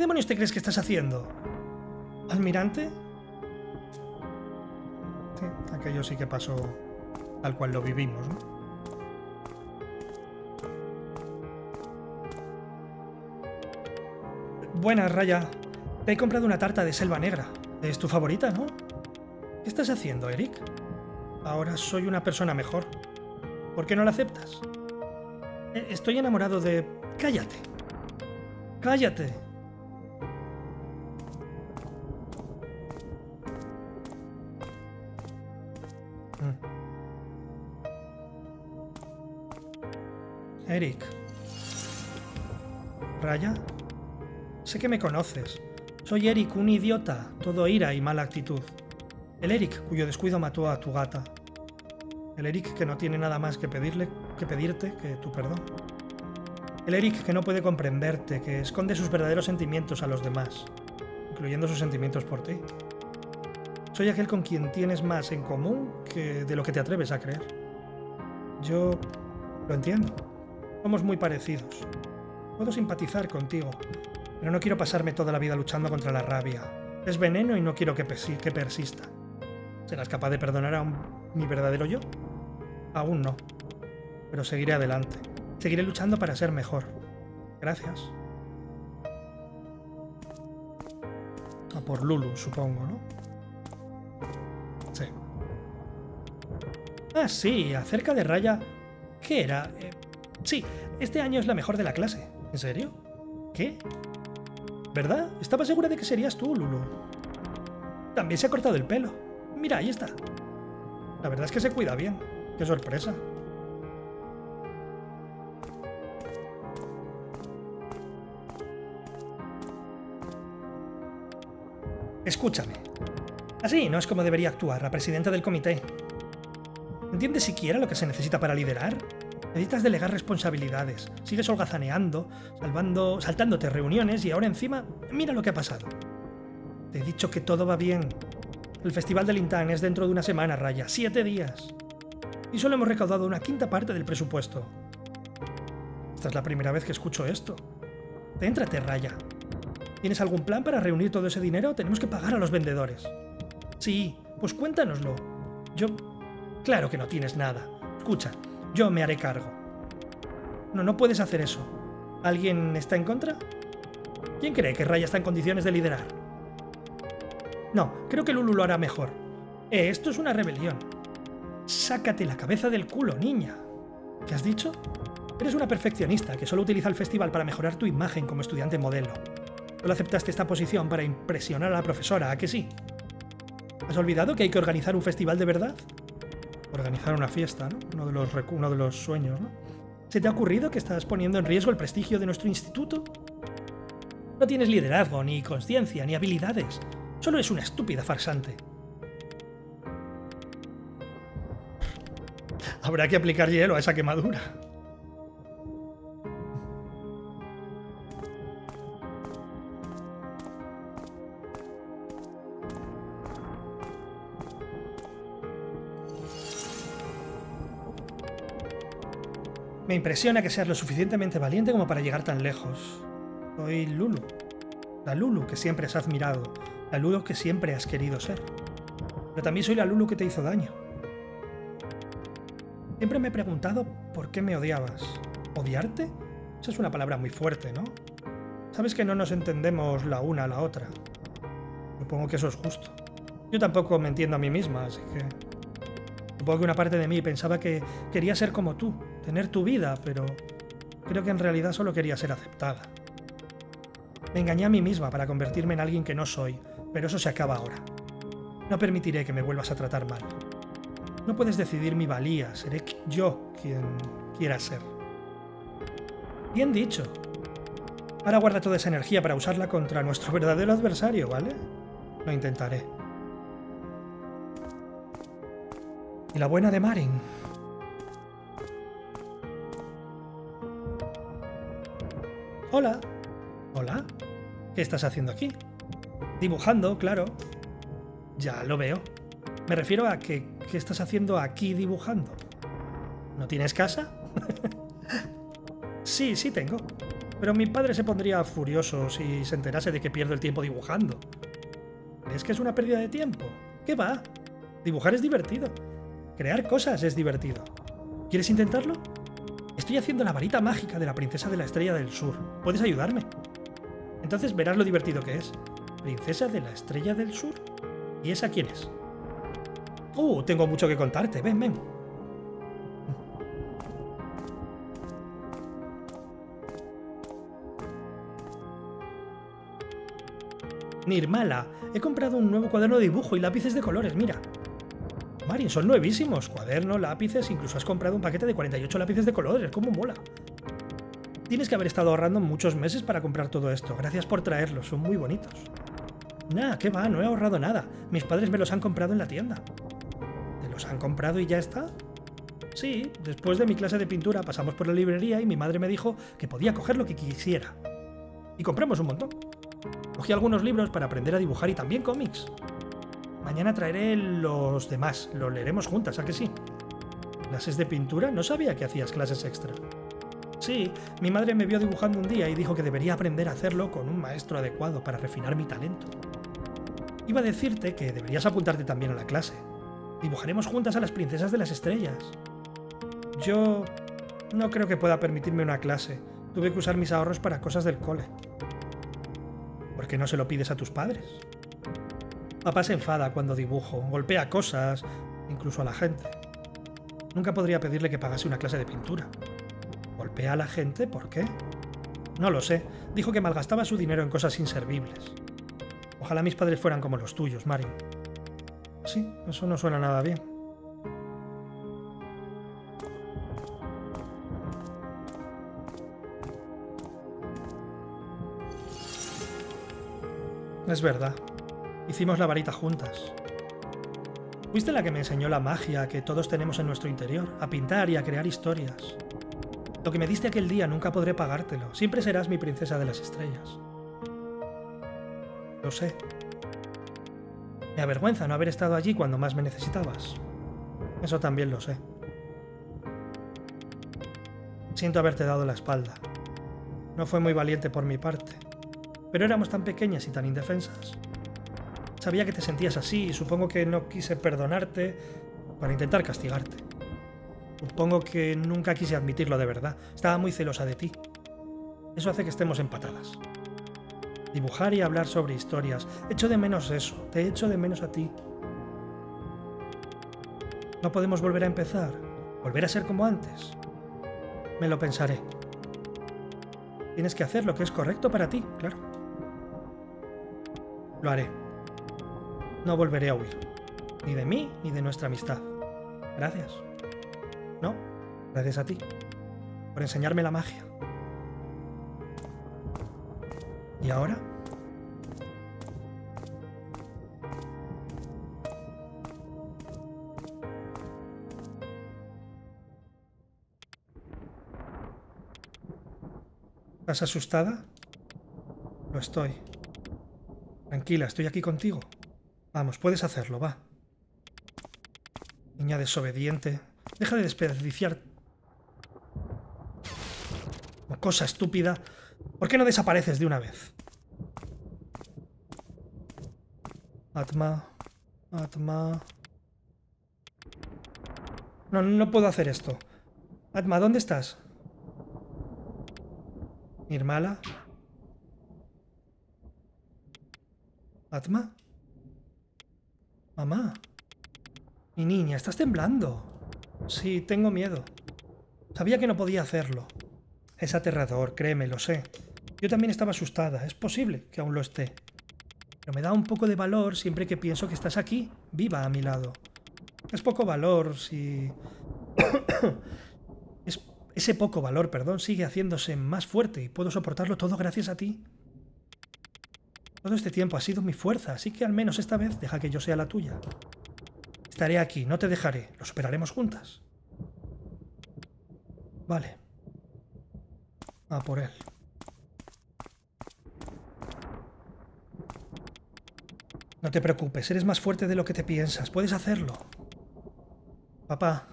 ¿Qué demonios te crees que estás haciendo? ¿Almirante? Sí, aquello sí que pasó tal cual lo vivimos, ¿no? Buenas, Raya. Te he comprado una tarta de selva negra. Es tu favorita, ¿no? ¿Qué estás haciendo, Eric? Ahora soy una persona mejor. ¿Por qué no la aceptas? E-, estoy enamorado de... Cállate. Cállate. Eric. ¿Raya? Sé que me conoces. Soy Eric, un idiota, todo ira y mala actitud. El Eric cuyo descuido mató a tu gata. El Eric que no tiene nada más que pedirle, que pedirte que tu perdón. El Eric que no puede comprenderte, que esconde sus verdaderos sentimientos a los demás, incluyendo sus sentimientos por ti. Soy aquel con quien tienes más en común que de lo que te atreves a creer. Yo lo entiendo. Somos muy parecidos. Puedo simpatizar contigo, pero no quiero pasarme toda la vida luchando contra la rabia. Es veneno y no quiero que, que persista. ¿Serás capaz de perdonar a mi verdadero yo? Aún no. Pero seguiré adelante. Seguiré luchando para ser mejor. Gracias. A por Lulu, supongo, ¿no? Sí. Ah, sí, acerca de Raya. ¿Qué era? Eh, Sí, este año es la mejor de la clase. ¿En serio? ¿Qué? ¿Verdad? Estaba segura de que serías tú, Lulu. También se ha cortado el pelo. Mira, ahí está. La verdad es que se cuida bien. ¡Qué sorpresa! Escúchame. Así no es como debería actuar la presidenta del comité. ¿Entiendes siquiera lo que se necesita para liderar? Necesitas delegar responsabilidades. Sigues holgazaneando, salvando, saltándote reuniones y ahora encima, mira lo que ha pasado. Te he dicho que todo va bien. El Festival del Intán es dentro de una semana, Raya. Siete días. Y solo hemos recaudado una quinta parte del presupuesto. Esta es la primera vez que escucho esto. Céntrate, Raya. ¿Tienes algún plan para reunir todo ese dinero? Tenemos que pagar a los vendedores. Sí, pues cuéntanoslo. Yo... Claro que no tienes nada. Escucha, yo me haré cargo. No, no puedes hacer eso. ¿Alguien está en contra? ¿Quién cree que Raya está en condiciones de liderar? No, creo que Lulu lo hará mejor. Eh, esto es una rebelión. Sácate la cabeza del culo, niña. ¿Qué has dicho? Eres una perfeccionista que solo utiliza el festival para mejorar tu imagen como estudiante modelo. Solo aceptaste esta posición para impresionar a la profesora, ¿a que sí? ¿Has olvidado que hay que organizar un festival de verdad? Organizar una fiesta, ¿no? Uno de los, uno de los sueños, ¿no? ¿Se te ha ocurrido que estás poniendo en riesgo el prestigio de nuestro instituto? No tienes liderazgo, ni conciencia, ni habilidades. Solo es una estúpida farsante. Habrá que aplicar hielo a esa quemadura. Me impresiona que seas lo suficientemente valiente como para llegar tan lejos. Soy Lulu. La Lulu que siempre has admirado. La Lulu que siempre has querido ser. Pero también soy la Lulu que te hizo daño. Siempre me he preguntado por qué me odiabas. ¿Odiarte? Esa es una palabra muy fuerte, ¿no? Sabes que no nos entendemos la una a la otra. Supongo que eso es justo. Yo tampoco me entiendo a mí misma, así que... Supongo que una parte de mí pensaba que quería ser como tú, tener tu vida, pero creo que en realidad solo quería ser aceptada. Me engañé a mí misma para convertirme en alguien que no soy, pero eso se acaba ahora. No permitiré que me vuelvas a tratar mal. No puedes decidir mi valía, seré yo quien quiera ser. Bien dicho. Ahora guarda toda esa energía para usarla contra nuestro verdadero adversario, ¿vale? Lo intentaré. Y la buena de Marin. Hola. Hola. ¿Qué estás haciendo aquí? Dibujando, claro. Ya lo veo. Me refiero a que, ¿qué estás haciendo aquí dibujando? ¿No tienes casa? sí, sí tengo. Pero mi padre se pondría furioso si se enterase de que pierdo el tiempo dibujando. ¿Crees que es una pérdida de tiempo? ¿Qué va? Dibujar es divertido. Crear cosas es divertido. ¿Quieres intentarlo? Estoy haciendo la varita mágica de la princesa de la estrella del sur. ¿Puedes ayudarme? Entonces verás lo divertido que es. ¿Princesa de la estrella del sur? ¿Y esa quién es? Uh, tengo mucho que contarte. Ven, ven. Nirmala, he comprado un nuevo cuaderno de dibujo y lápices de colores, mira. Marin, son nuevísimos. Cuaderno, lápices, incluso has comprado un paquete de 48 lápices de colores. ¿Cómo mola? Tienes que haber estado ahorrando muchos meses para comprar todo esto. Gracias por traerlos, son muy bonitos. Nah, qué va, no he ahorrado nada. Mis padres me los han comprado en la tienda han comprado y ya está? Sí, después de mi clase de pintura pasamos por la librería y mi madre me dijo que podía coger lo que quisiera. Y compramos un montón. Cogí algunos libros para aprender a dibujar y también cómics. Mañana traeré los demás, lo leeremos juntas, ¿a que sí? ¿Clases de pintura? No sabía que hacías clases extra. Sí, mi madre me vio dibujando un día y dijo que debería aprender a hacerlo con un maestro adecuado para refinar mi talento. Iba a decirte que deberías apuntarte también a la clase, Dibujaremos juntas a las princesas de las estrellas. Yo no creo que pueda permitirme una clase. Tuve que usar mis ahorros para cosas del cole. ¿Por qué no se lo pides a tus padres? Papá se enfada cuando dibujo, golpea cosas, incluso a la gente. Nunca podría pedirle que pagase una clase de pintura. ¿Golpea a la gente? ¿Por qué? No lo sé. Dijo que malgastaba su dinero en cosas inservibles. Ojalá mis padres fueran como los tuyos, Mario. Sí, eso no suena nada bien. Es verdad. Hicimos la varita juntas. Fuiste la que me enseñó la magia que todos tenemos en nuestro interior, a pintar y a crear historias. Lo que me diste aquel día nunca podré pagártelo. Siempre serás mi princesa de las estrellas. Lo sé. Me avergüenza no haber estado allí cuando más me necesitabas. Eso también lo sé. Siento haberte dado la espalda. No fue muy valiente por mi parte. Pero éramos tan pequeñas y tan indefensas. Sabía que te sentías así y supongo que no quise perdonarte para intentar castigarte. Supongo que nunca quise admitirlo de verdad. Estaba muy celosa de ti. Eso hace que estemos empatadas. Dibujar y hablar sobre historias. Echo de menos eso. Te echo de menos a ti. No podemos volver a empezar. Volver a ser como antes. Me lo pensaré. Tienes que hacer lo que es correcto para ti, claro. Lo haré. No volveré a huir. Ni de mí, ni de nuestra amistad. Gracias. No, gracias a ti. Por enseñarme la magia. ¿Y ahora? ¿Estás asustada? Lo estoy. Tranquila, estoy aquí contigo. Vamos, puedes hacerlo, va. Niña desobediente. Deja de desperdiciar. cosa estúpida. ¿Por qué no desapareces de una vez? Atma. Atma. No, no puedo hacer esto. Atma, ¿dónde estás? Nirmala. Atma. Mamá. Mi niña, estás temblando. Sí, tengo miedo. Sabía que no podía hacerlo. Es aterrador, créeme, lo sé. Yo también estaba asustada. Es posible que aún lo esté. Pero me da un poco de valor siempre que pienso que estás aquí, viva a mi lado. Es poco valor si... Ese poco valor, perdón, sigue haciéndose más fuerte y puedo soportarlo todo gracias a ti. Todo este tiempo ha sido mi fuerza, así que al menos esta vez deja que yo sea la tuya. Estaré aquí, no te dejaré. Lo superaremos juntas. Vale. A por él. No te preocupes, eres más fuerte de lo que te piensas. Puedes hacerlo. Papá,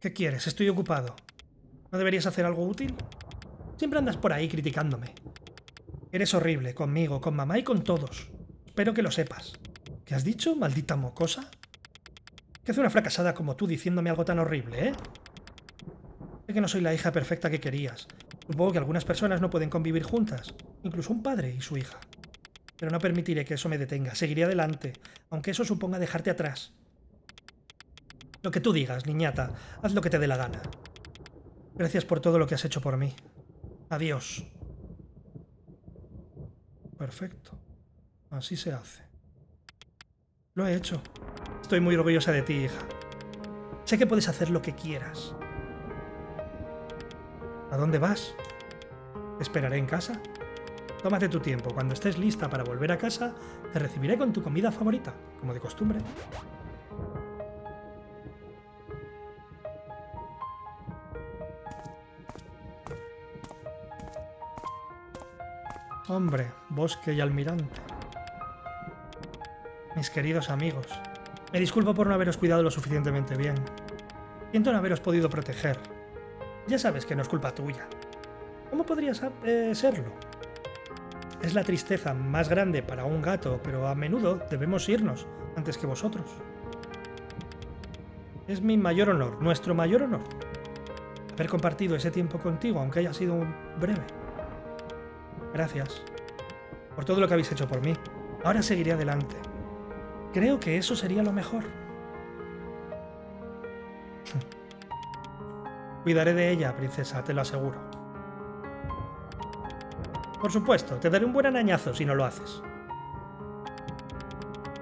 ¿Qué quieres? Estoy ocupado. ¿No deberías hacer algo útil? Siempre andas por ahí criticándome. Eres horrible, conmigo, con mamá y con todos. Espero que lo sepas. ¿Qué has dicho, maldita mocosa? ¿Qué hace una fracasada como tú diciéndome algo tan horrible, eh? Sé que no soy la hija perfecta que querías. Supongo que algunas personas no pueden convivir juntas, incluso un padre y su hija. Pero no permitiré que eso me detenga. Seguiré adelante, aunque eso suponga dejarte atrás. Lo que tú digas, niñata. Haz lo que te dé la gana. Gracias por todo lo que has hecho por mí. Adiós. Perfecto. Así se hace. Lo he hecho. Estoy muy orgullosa de ti, hija. Sé que puedes hacer lo que quieras. ¿A dónde vas? ¿Te esperaré en casa? Tómate tu tiempo. Cuando estés lista para volver a casa, te recibiré con tu comida favorita, como de costumbre. Hombre, bosque y almirante. Mis queridos amigos, me disculpo por no haberos cuidado lo suficientemente bien. Siento no haberos podido proteger. Ya sabes que no es culpa tuya. ¿Cómo podría eh, serlo? Es la tristeza más grande para un gato, pero a menudo debemos irnos antes que vosotros. Es mi mayor honor, nuestro mayor honor, haber compartido ese tiempo contigo, aunque haya sido breve. Gracias por todo lo que habéis hecho por mí. Ahora seguiré adelante. Creo que eso sería lo mejor. Cuidaré de ella, princesa, te lo aseguro. Por supuesto, te daré un buen arañazo si no lo haces.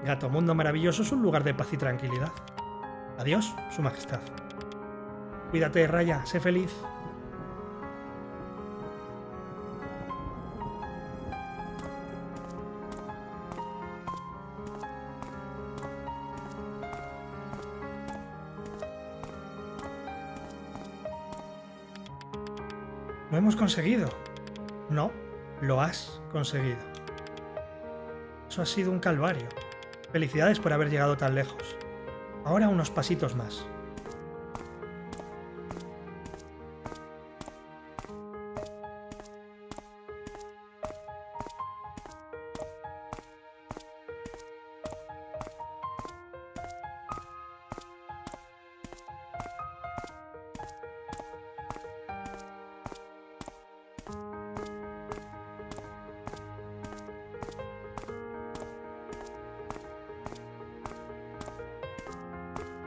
Gato Mundo Maravilloso es un lugar de paz y tranquilidad. Adiós, Su Majestad. Cuídate, Raya, sé feliz. Hemos conseguido. No, lo has conseguido. Eso ha sido un calvario. Felicidades por haber llegado tan lejos. Ahora unos pasitos más.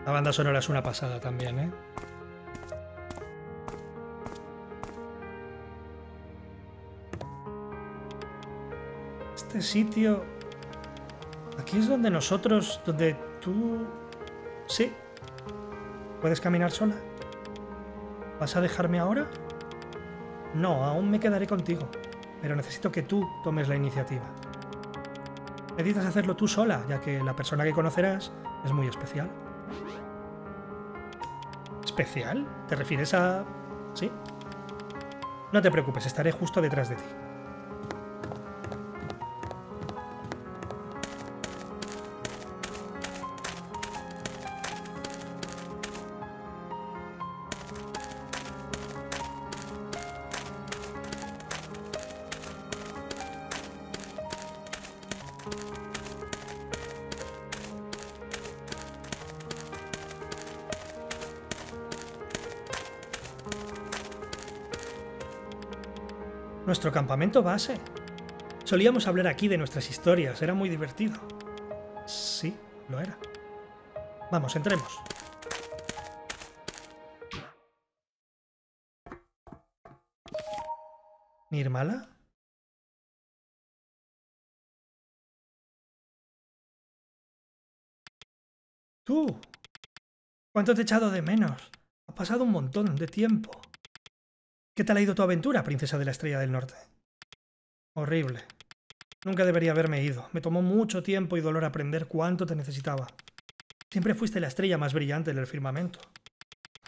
La banda sonora es una pasada también, ¿eh? Este sitio... Aquí es donde nosotros... Donde tú... Sí. ¿Puedes caminar sola? ¿Vas a dejarme ahora? No, aún me quedaré contigo. Pero necesito que tú tomes la iniciativa. Necesitas hacerlo tú sola, ya que la persona que conocerás es muy especial. ¿Especial? ¿Te refieres a...? ¿Sí? No te preocupes, estaré justo detrás de ti. Nuestro campamento base. Solíamos hablar aquí de nuestras historias, era muy divertido. Sí, lo era. Vamos, entremos. ¿Nirmala? Tú. ¿Cuánto te he echado de menos? Ha pasado un montón de tiempo. ¿Qué tal ha ido tu aventura, princesa de la Estrella del Norte? Horrible. Nunca debería haberme ido. Me tomó mucho tiempo y dolor aprender cuánto te necesitaba. Siempre fuiste la estrella más brillante del firmamento.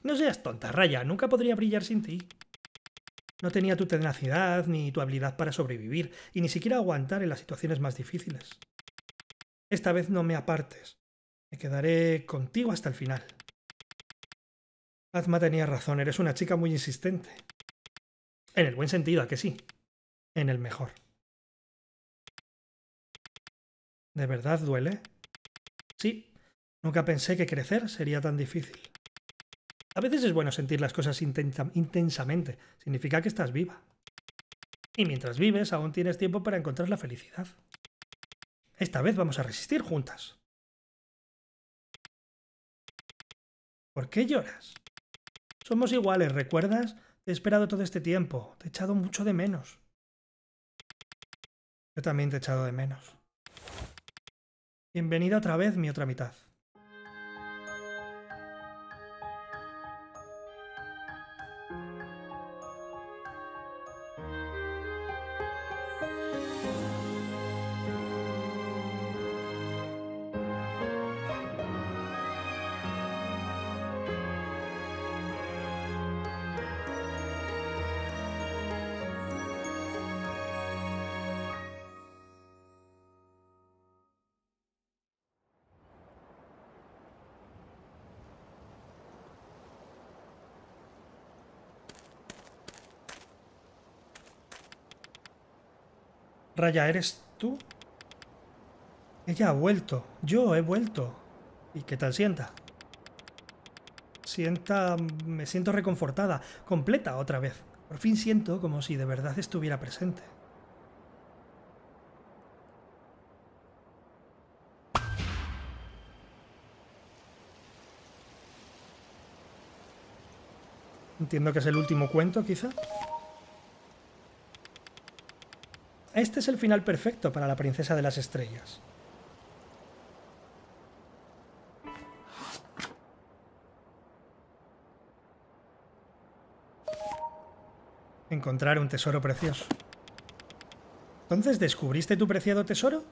No seas tonta, Raya. Nunca podría brillar sin ti. No tenía tu tenacidad ni tu habilidad para sobrevivir, y ni siquiera aguantar en las situaciones más difíciles. Esta vez no me apartes. Me quedaré contigo hasta el final. Azma tenía razón, eres una chica muy insistente. En el buen sentido, ¿a que sí? En el mejor. ¿De verdad duele? Sí, nunca pensé que crecer sería tan difícil. A veces es bueno sentir las cosas intensamente, significa que estás viva. Y mientras vives, aún tienes tiempo para encontrar la felicidad. Esta vez vamos a resistir juntas. ¿Por qué lloras? Somos iguales, ¿recuerdas? Te he esperado todo este tiempo. Te he echado mucho de menos. Yo también te he echado de menos. Bienvenida otra vez, mi otra mitad. Raya, ¿eres tú? Ella ha vuelto. Yo he vuelto. ¿Y qué tal sienta? Sienta... me siento reconfortada, completa otra vez. Por fin siento como si de verdad estuviera presente. Entiendo que es el último cuento, quizá. Este es el final perfecto para la princesa de las estrellas. Encontrar un tesoro precioso. ¿Entonces descubriste tu preciado tesoro?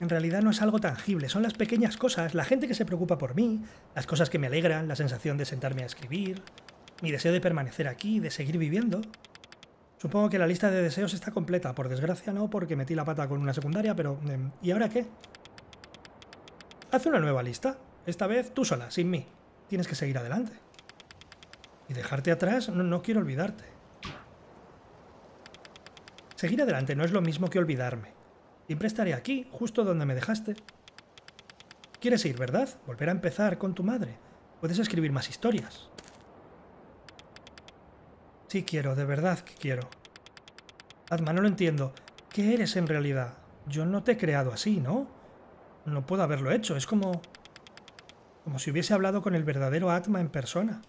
En realidad no es algo tangible, son las pequeñas cosas, la gente que se preocupa por mí, las cosas que me alegran, la sensación de sentarme a escribir, mi deseo de permanecer aquí, de seguir viviendo. Supongo que la lista de deseos está completa. Por desgracia no, porque metí la pata con una secundaria, pero... Em, ¿Y ahora qué? Haz una nueva lista. Esta vez tú sola, sin mí. Tienes que seguir adelante. Y dejarte atrás, no, no quiero olvidarte. Seguir adelante no es lo mismo que olvidarme. Siempre estaré aquí, justo donde me dejaste. ¿Quieres ir, verdad? Volver a empezar con tu madre. Puedes escribir más historias. Sí quiero, de verdad que quiero. Atma, no lo entiendo. ¿Qué eres en realidad? Yo no te he creado así, ¿no? No puedo haberlo hecho, es como... como si hubiese hablado con el verdadero Atma en persona.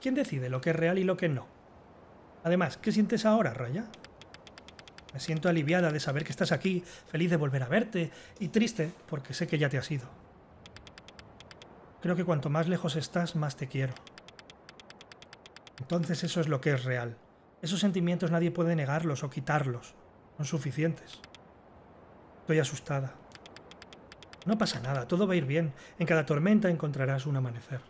¿Quién decide lo que es real y lo que no? Además, ¿qué sientes ahora, Raya? Me siento aliviada de saber que estás aquí, feliz de volver a verte y triste porque sé que ya te has ido. Creo que cuanto más lejos estás, más te quiero. Entonces eso es lo que es real. Esos sentimientos nadie puede negarlos o quitarlos. Son suficientes. Estoy asustada. No pasa nada, todo va a ir bien. En cada tormenta encontrarás un amanecer.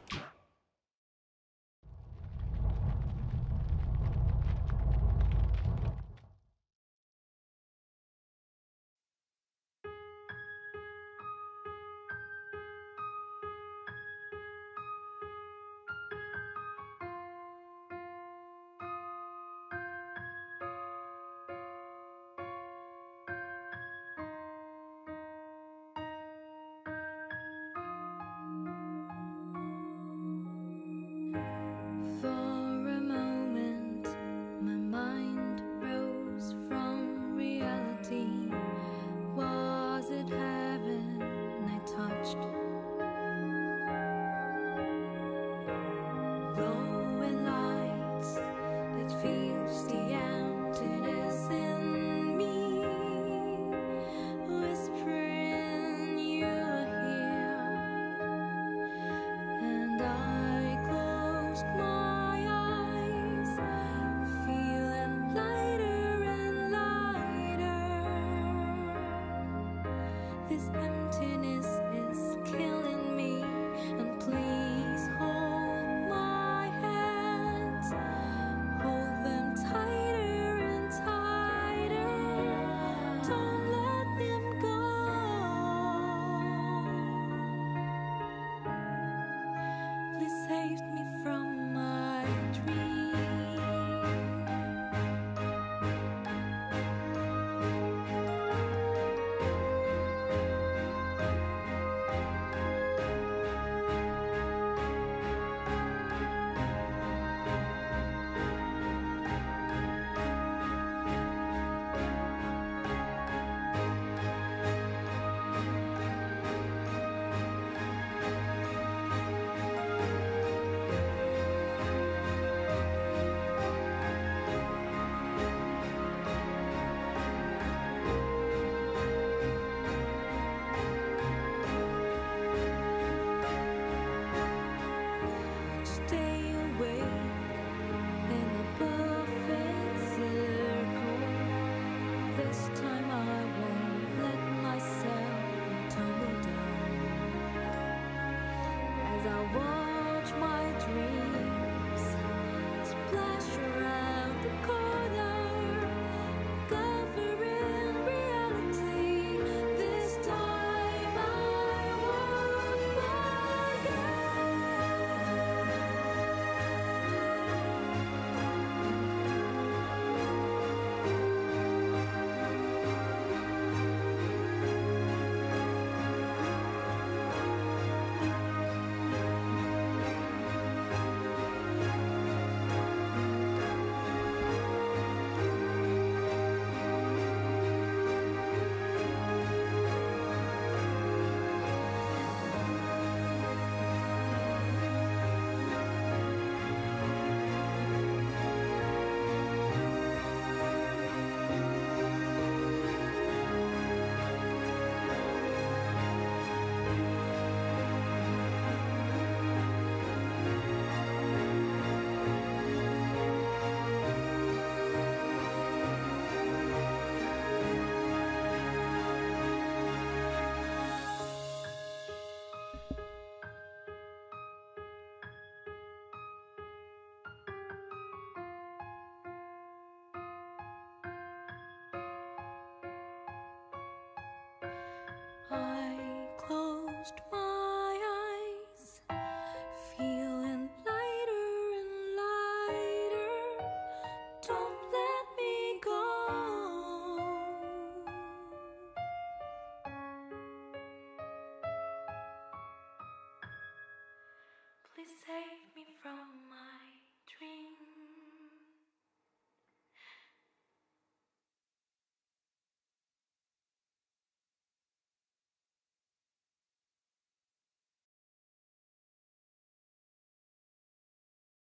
most.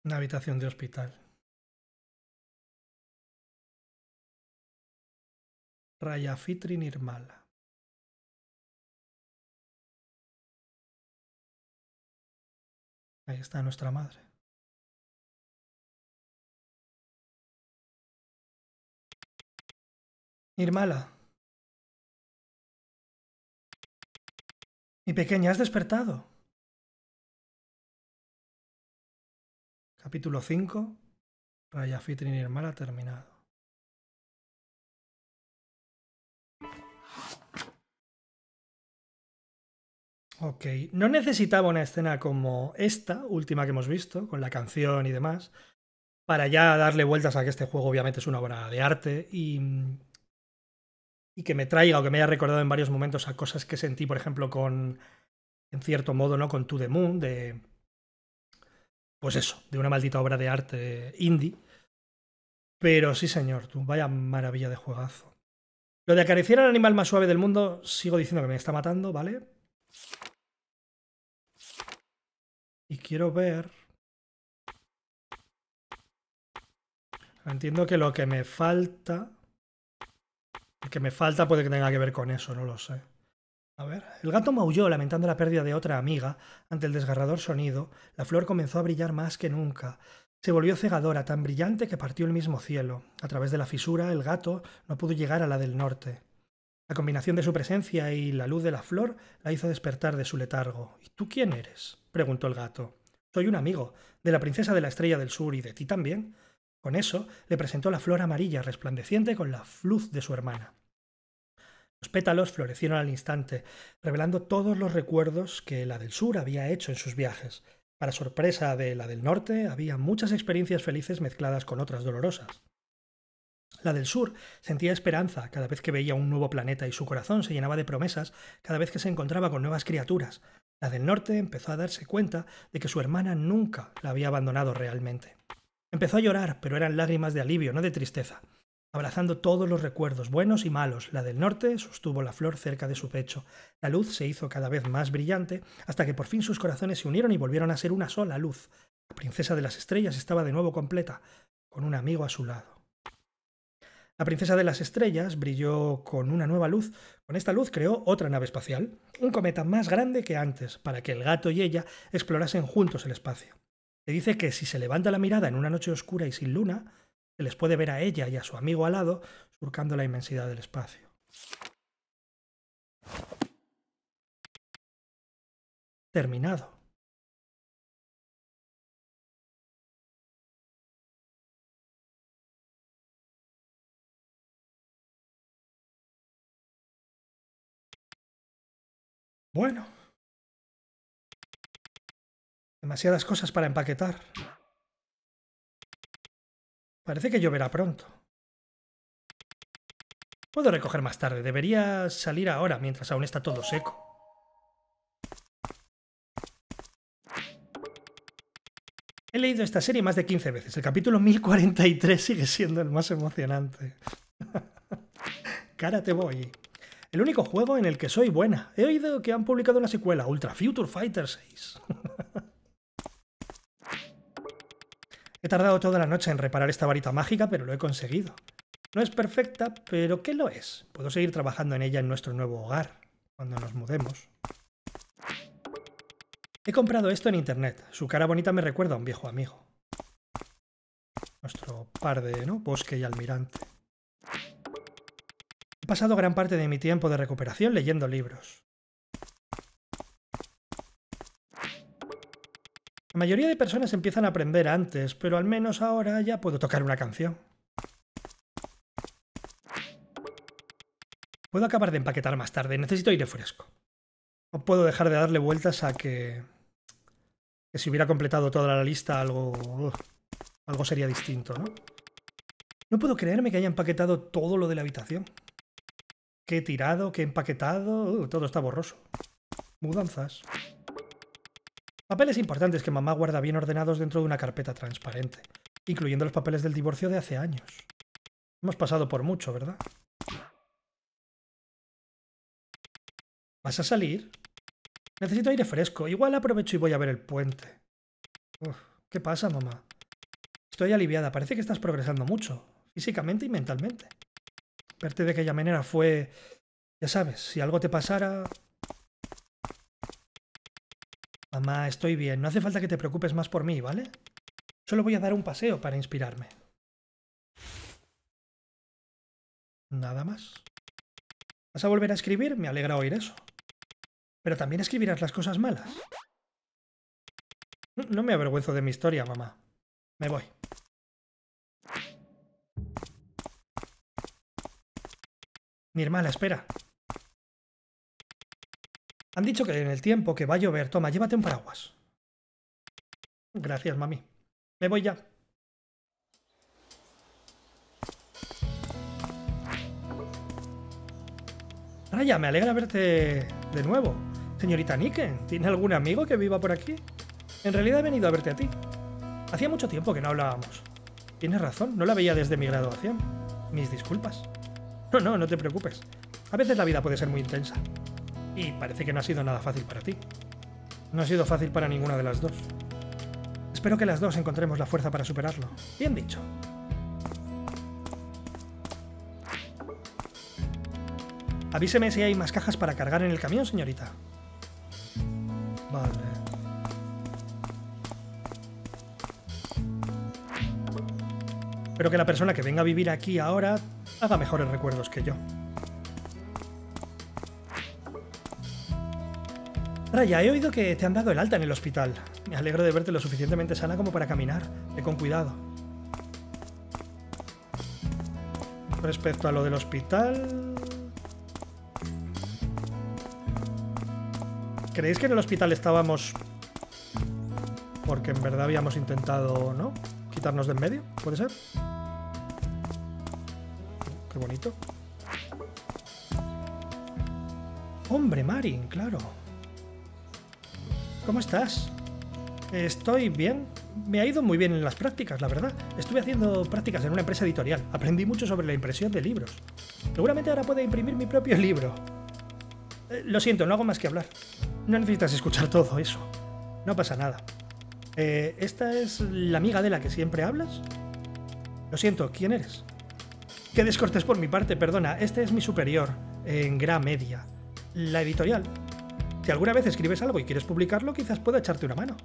Una habitación de hospital. Raya Fitri Nirmala. Ahí está nuestra madre. Nirmala. Mi pequeña, has despertado. Capítulo 5. Raya Fitri Nirmala terminado. Ok, no necesitaba una escena como esta, última que hemos visto, con la canción y demás, para ya darle vueltas a que este juego obviamente es una obra de arte y, y que me traiga o que me haya recordado en varios momentos a cosas que sentí, por ejemplo, con, en cierto modo, ¿no? Con To The Moon, de, pues eso, de una maldita obra de arte indie. Pero sí, señor, tú, vaya maravilla de juegazo. Lo de acariciar al animal más suave del mundo, sigo diciendo que me está matando, ¿vale? Y quiero ver... Entiendo que lo que me falta... Lo que me falta puede que tenga que ver con eso, no lo sé. A ver, el gato maulló lamentando la pérdida de otra amiga. Ante el desgarrador sonido, la flor comenzó a brillar más que nunca. Se volvió cegadora, tan brillante que partió el mismo cielo. A través de la fisura, el gato no pudo llegar a la del norte. La combinación de su presencia y la luz de la flor la hizo despertar de su letargo. ¿Y tú quién eres? preguntó el gato. Soy un amigo, de la princesa de la estrella del sur y de ti también. Con eso le presentó la flor amarilla resplandeciente con la luz de su hermana. Los pétalos florecieron al instante, revelando todos los recuerdos que la del sur había hecho en sus viajes. Para sorpresa de la del norte, había muchas experiencias felices mezcladas con otras dolorosas. La del sur sentía esperanza cada vez que veía un nuevo planeta y su corazón se llenaba de promesas cada vez que se encontraba con nuevas criaturas. La del norte empezó a darse cuenta de que su hermana nunca la había abandonado realmente. Empezó a llorar, pero eran lágrimas de alivio, no de tristeza. Abrazando todos los recuerdos buenos y malos, la del norte sostuvo la flor cerca de su pecho. La luz se hizo cada vez más brillante hasta que por fin sus corazones se unieron y volvieron a ser una sola luz. La princesa de las estrellas estaba de nuevo completa, con un amigo a su lado. La princesa de las estrellas brilló con una nueva luz. Con esta luz creó otra nave espacial, un cometa más grande que antes, para que el gato y ella explorasen juntos el espacio. Se dice que si se levanta la mirada en una noche oscura y sin luna, se les puede ver a ella y a su amigo al lado surcando la inmensidad del espacio. Terminado. Bueno. Demasiadas cosas para empaquetar. Parece que lloverá pronto. Puedo recoger más tarde. Debería salir ahora, mientras aún está todo seco. He leído esta serie más de 15 veces. El capítulo 1043 sigue siendo el más emocionante. Cara te voy. El único juego en el que soy buena. He oído que han publicado una secuela, Ultra Future Fighter 6. He tardado toda la noche en reparar esta varita mágica, pero lo he conseguido. No es perfecta, pero ¿qué lo es? Puedo seguir trabajando en ella en nuestro nuevo hogar, cuando nos mudemos. He comprado esto en internet. Su cara bonita me recuerda a un viejo amigo. Nuestro par de, ¿no? Bosque y almirante. He pasado gran parte de mi tiempo de recuperación leyendo libros. La mayoría de personas empiezan a aprender antes, pero al menos ahora ya puedo tocar una canción. Puedo acabar de empaquetar más tarde, necesito aire fresco. No puedo dejar de darle vueltas a que... que si hubiera completado toda la lista algo... algo sería distinto, ¿no? No puedo creerme que haya empaquetado todo lo de la habitación. ¿Qué he tirado? ¿Qué he empaquetado? todo está borroso. Mudanzas. Papeles importantes que mamá guarda bien ordenados dentro de una carpeta transparente, incluyendo los papeles del divorcio de hace años. Hemos pasado por mucho, ¿verdad? ¿Vas a salir? Necesito aire fresco. Igual aprovecho y voy a ver el puente. ¿Qué pasa, mamá? Estoy aliviada, parece que estás progresando mucho, físicamente y mentalmente. Verte de aquella manera fue... Ya sabes, si algo te pasara... Mamá, estoy bien, no hace falta que te preocupes más por mí, ¿vale? Solo voy a dar un paseo para inspirarme. Nada más. ¿Vas a volver a escribir? Me alegra oír eso. Pero también escribirás las cosas malas. No me avergüenzo de mi historia, mamá. Me voy. Mi hermana, espera. Han dicho que en el tiempo que va a llover, toma, llévate un paraguas. Gracias, mami. Me voy ya. Raya, me alegra verte de nuevo. Señorita Niken, ¿tiene algún amigo que viva por aquí? En realidad he venido a verte a ti. Hacía mucho tiempo que no hablábamos. Tienes razón, no la veía desde mi graduación. Mis disculpas. No, no, no te preocupes. A veces la vida puede ser muy intensa. Y parece que no ha sido nada fácil para ti. No ha sido fácil para ninguna de las dos. Espero que las dos encontremos la fuerza para superarlo. Bien dicho. Avíseme si hay más cajas para cargar en el camión, señorita. Vale. Espero que la persona que venga a vivir aquí ahora haga mejores recuerdos que yo. Raya, he oído que te han dado el alta en el hospital. Me alegro de verte lo suficientemente sana como para caminar. Ve con cuidado. Respecto a lo del hospital... ¿Creéis que en el hospital estábamos porque en verdad habíamos intentado, ¿no? Quitarnos de en medio, ¿puede ser? Qué bonito. Hombre, Marin, claro. ¿Cómo estás? Estoy bien. Me ha ido muy bien en las prácticas, la verdad. Estuve haciendo prácticas en una empresa editorial. Aprendí mucho sobre la impresión de libros. Seguramente ahora puedo imprimir mi propio libro. Eh, lo siento, no hago más que hablar. No necesitas escuchar todo eso. No pasa nada. Eh, ¿Esta es la amiga de la que siempre hablas? Lo siento, ¿quién eres? Qué descortés por mi parte, perdona. Este es mi superior, en Gra Media. La editorial. Si alguna vez escribes algo y quieres publicarlo, quizás pueda echarte una mano.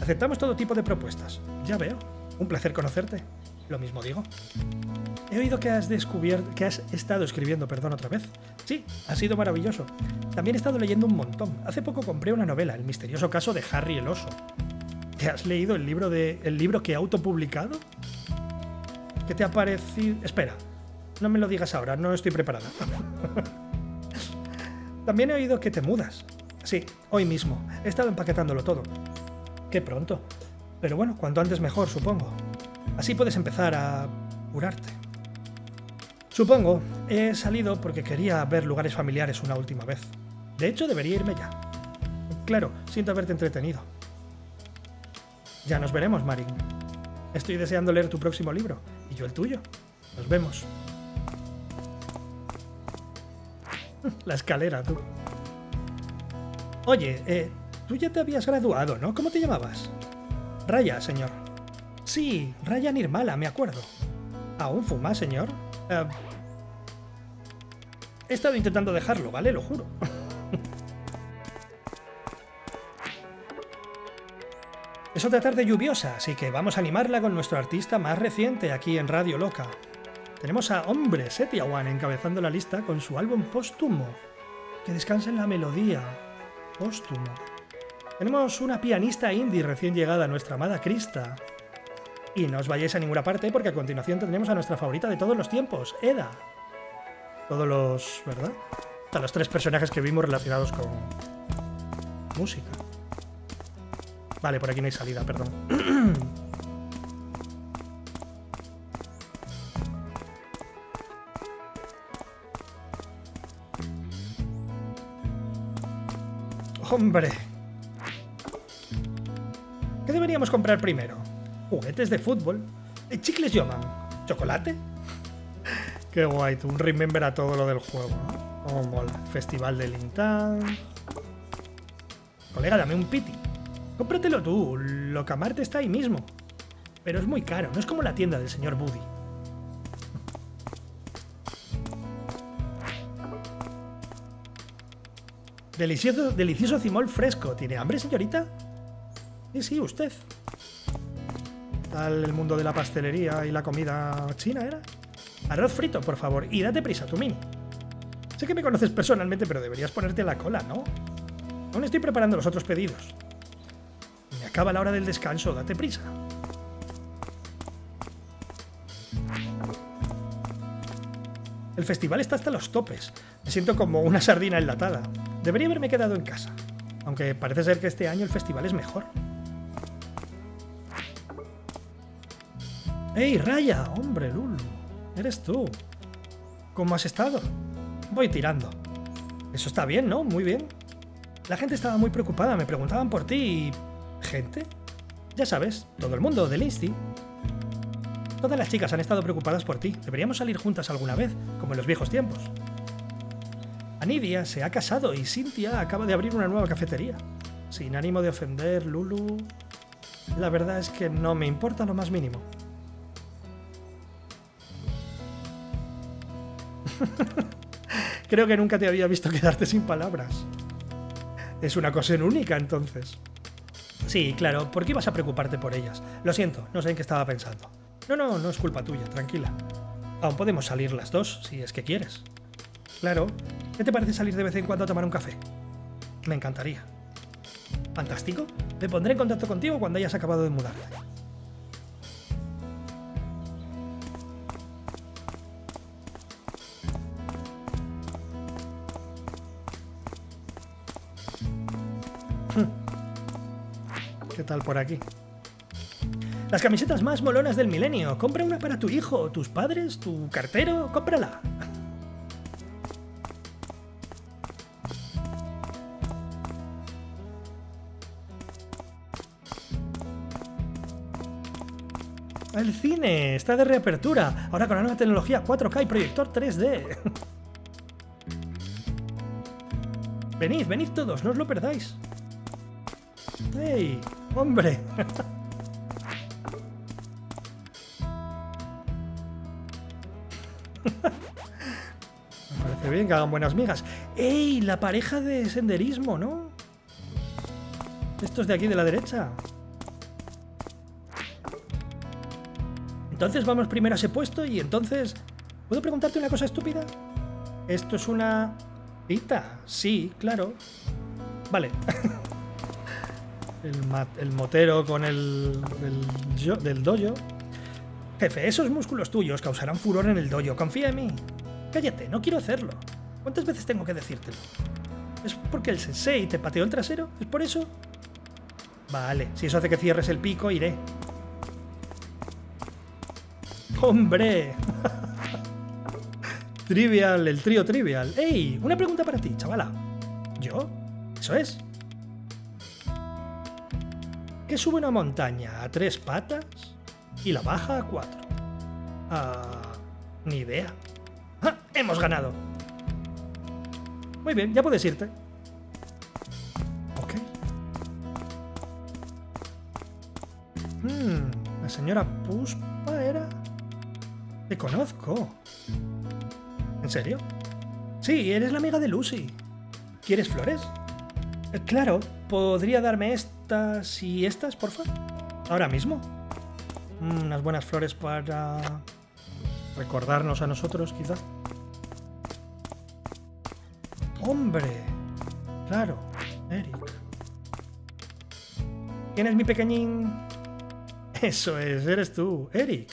Aceptamos todo tipo de propuestas. Ya veo. Un placer conocerte. Lo mismo digo. He oído que has descubierto, que has estado escribiendo, perdón, otra vez. Sí, ha sido maravilloso. También he estado leyendo un montón. Hace poco compré una novela, El misterioso caso de Harry el oso. ¿Te has leído el libro de el libro que he autopublicado? ¿Qué te ha parecido? Espera, no me lo digas ahora, no estoy preparada. También he oído que te mudas. Sí, hoy mismo. He estado empaquetándolo todo. Qué pronto. Pero bueno, cuanto antes mejor, supongo. Así puedes empezar a curarte. Supongo, he salido porque quería ver lugares familiares una última vez. De hecho, debería irme ya. Claro, siento haberte entretenido. Ya nos veremos, Marin. Estoy deseando leer tu próximo libro, y yo el tuyo. Nos vemos. La escalera, tú. Oye, eh, tú ya te habías graduado, ¿no? ¿Cómo te llamabas? Raya, señor. Sí, Raya Nirmala, me acuerdo. ¿Aún fuma, señor? Eh, he estado intentando dejarlo, ¿vale? Lo juro. es otra tarde lluviosa, así que vamos a animarla con nuestro artista más reciente aquí en Radio Loca. Tenemos a Hombre Setiawan encabezando la lista con su álbum póstumo. Que descansa en la melodía. Póstumo. Tenemos una pianista indie recién llegada, nuestra amada Krista, y no os vayáis a ninguna parte porque a continuación tendremos a nuestra favorita de todos los tiempos, Eda. Todos los... ¿verdad? A los tres personajes que vimos relacionados con música. Vale, por aquí no hay salida, perdón. Hombre. ¿Qué deberíamos comprar primero? juguetes de fútbol, eh, chicles Yoman, chocolate. Qué guay, tú un remember a todo lo del juego. Oh. Festival de Lintang. Colega, dame un piti. Cómpratelo tú, lo que amarte está ahí mismo. Pero es muy caro, no es como la tienda del señor Buddy. Delicioso, delicioso cimol fresco. ¿Tiene hambre, señorita? Sí, sí, usted. ¿Tal el mundo de la pastelería y la comida china era? Arroz frito, por favor. Y date prisa, tu mini. Sé que me conoces personalmente, pero deberías ponerte la cola, ¿no? Aún estoy preparando los otros pedidos. Me acaba la hora del descanso, date prisa. El festival está hasta los topes. Me siento como una sardina enlatada. Debería haberme quedado en casa. Aunque parece ser que este año el festival es mejor. ¡Ey, Raya! Hombre, Lulu. Eres tú. ¿Cómo has estado? Voy tirando. Eso está bien, ¿no? Muy bien. La gente estaba muy preocupada, me preguntaban por ti y... ¿Gente? Ya sabes, todo el mundo del Insti. Todas las chicas han estado preocupadas por ti. Deberíamos salir juntas alguna vez, como en los viejos tiempos. Anidia se ha casado y Cynthia acaba de abrir una nueva cafetería. Sin ánimo de ofender, Lulu... La verdad es que no me importa lo más mínimo. Creo que nunca te había visto quedarte sin palabras. Es una cosa única, entonces. Sí, claro, ¿por qué ibas a preocuparte por ellas? Lo siento, no sé en qué estaba pensando. No, no, no es culpa tuya, tranquila. Aún podemos salir las dos, si es que quieres. Claro. ¿Qué te parece salir de vez en cuando a tomar un café? Me encantaría. Fantástico. Me pondré en contacto contigo cuando hayas acabado de mudarte. ¿Qué tal por aquí? Las camisetas más molonas del milenio. Compra una para tu hijo, tus padres, tu cartero. Cómprala. El cine está de reapertura. Ahora con la nueva tecnología 4K y proyector 3D. venid, venid todos, no os lo perdáis. ¡Ey! ¡Hombre! Me parece bien que hagan buenas migas. ¡Ey! La pareja de senderismo, ¿no? Estos de aquí de la derecha. Entonces vamos primero a ese puesto y entonces... ¿Puedo preguntarte una cosa estúpida? ¿Esto es una... cita? Sí, claro. Vale. el, motero con el, del dojo. Jefe, esos músculos tuyos causarán furor en el dojo. Confía en mí. Cállate, no quiero hacerlo. ¿Cuántas veces tengo que decírtelo? ¿Es porque el sensei te pateó el trasero? ¿Es por eso? Vale, si eso hace que cierres el pico, iré. ¡Hombre! trivial, el trío trivial. ¡Ey! Una pregunta para ti, chavala. ¿Yo? ¿Eso es? ¿Qué sube una montaña a tres patas y la baja a cuatro? Ah, ni idea. ¡Ah! ¡Hemos ganado! Muy bien, ya puedes irte. Ok. Hmm, la señora Puspa era... Te conozco. ¿En serio? Sí, eres la amiga de Lucy. ¿Quieres flores? Eh, claro, ¿podría darme estas y estas, por favor? Ahora mismo. Mm, unas buenas flores para recordarnos a nosotros, quizá. ¡Hombre! Claro, Eric. ¿Quién es mi pequeñín? Eso es, eres tú, Eric.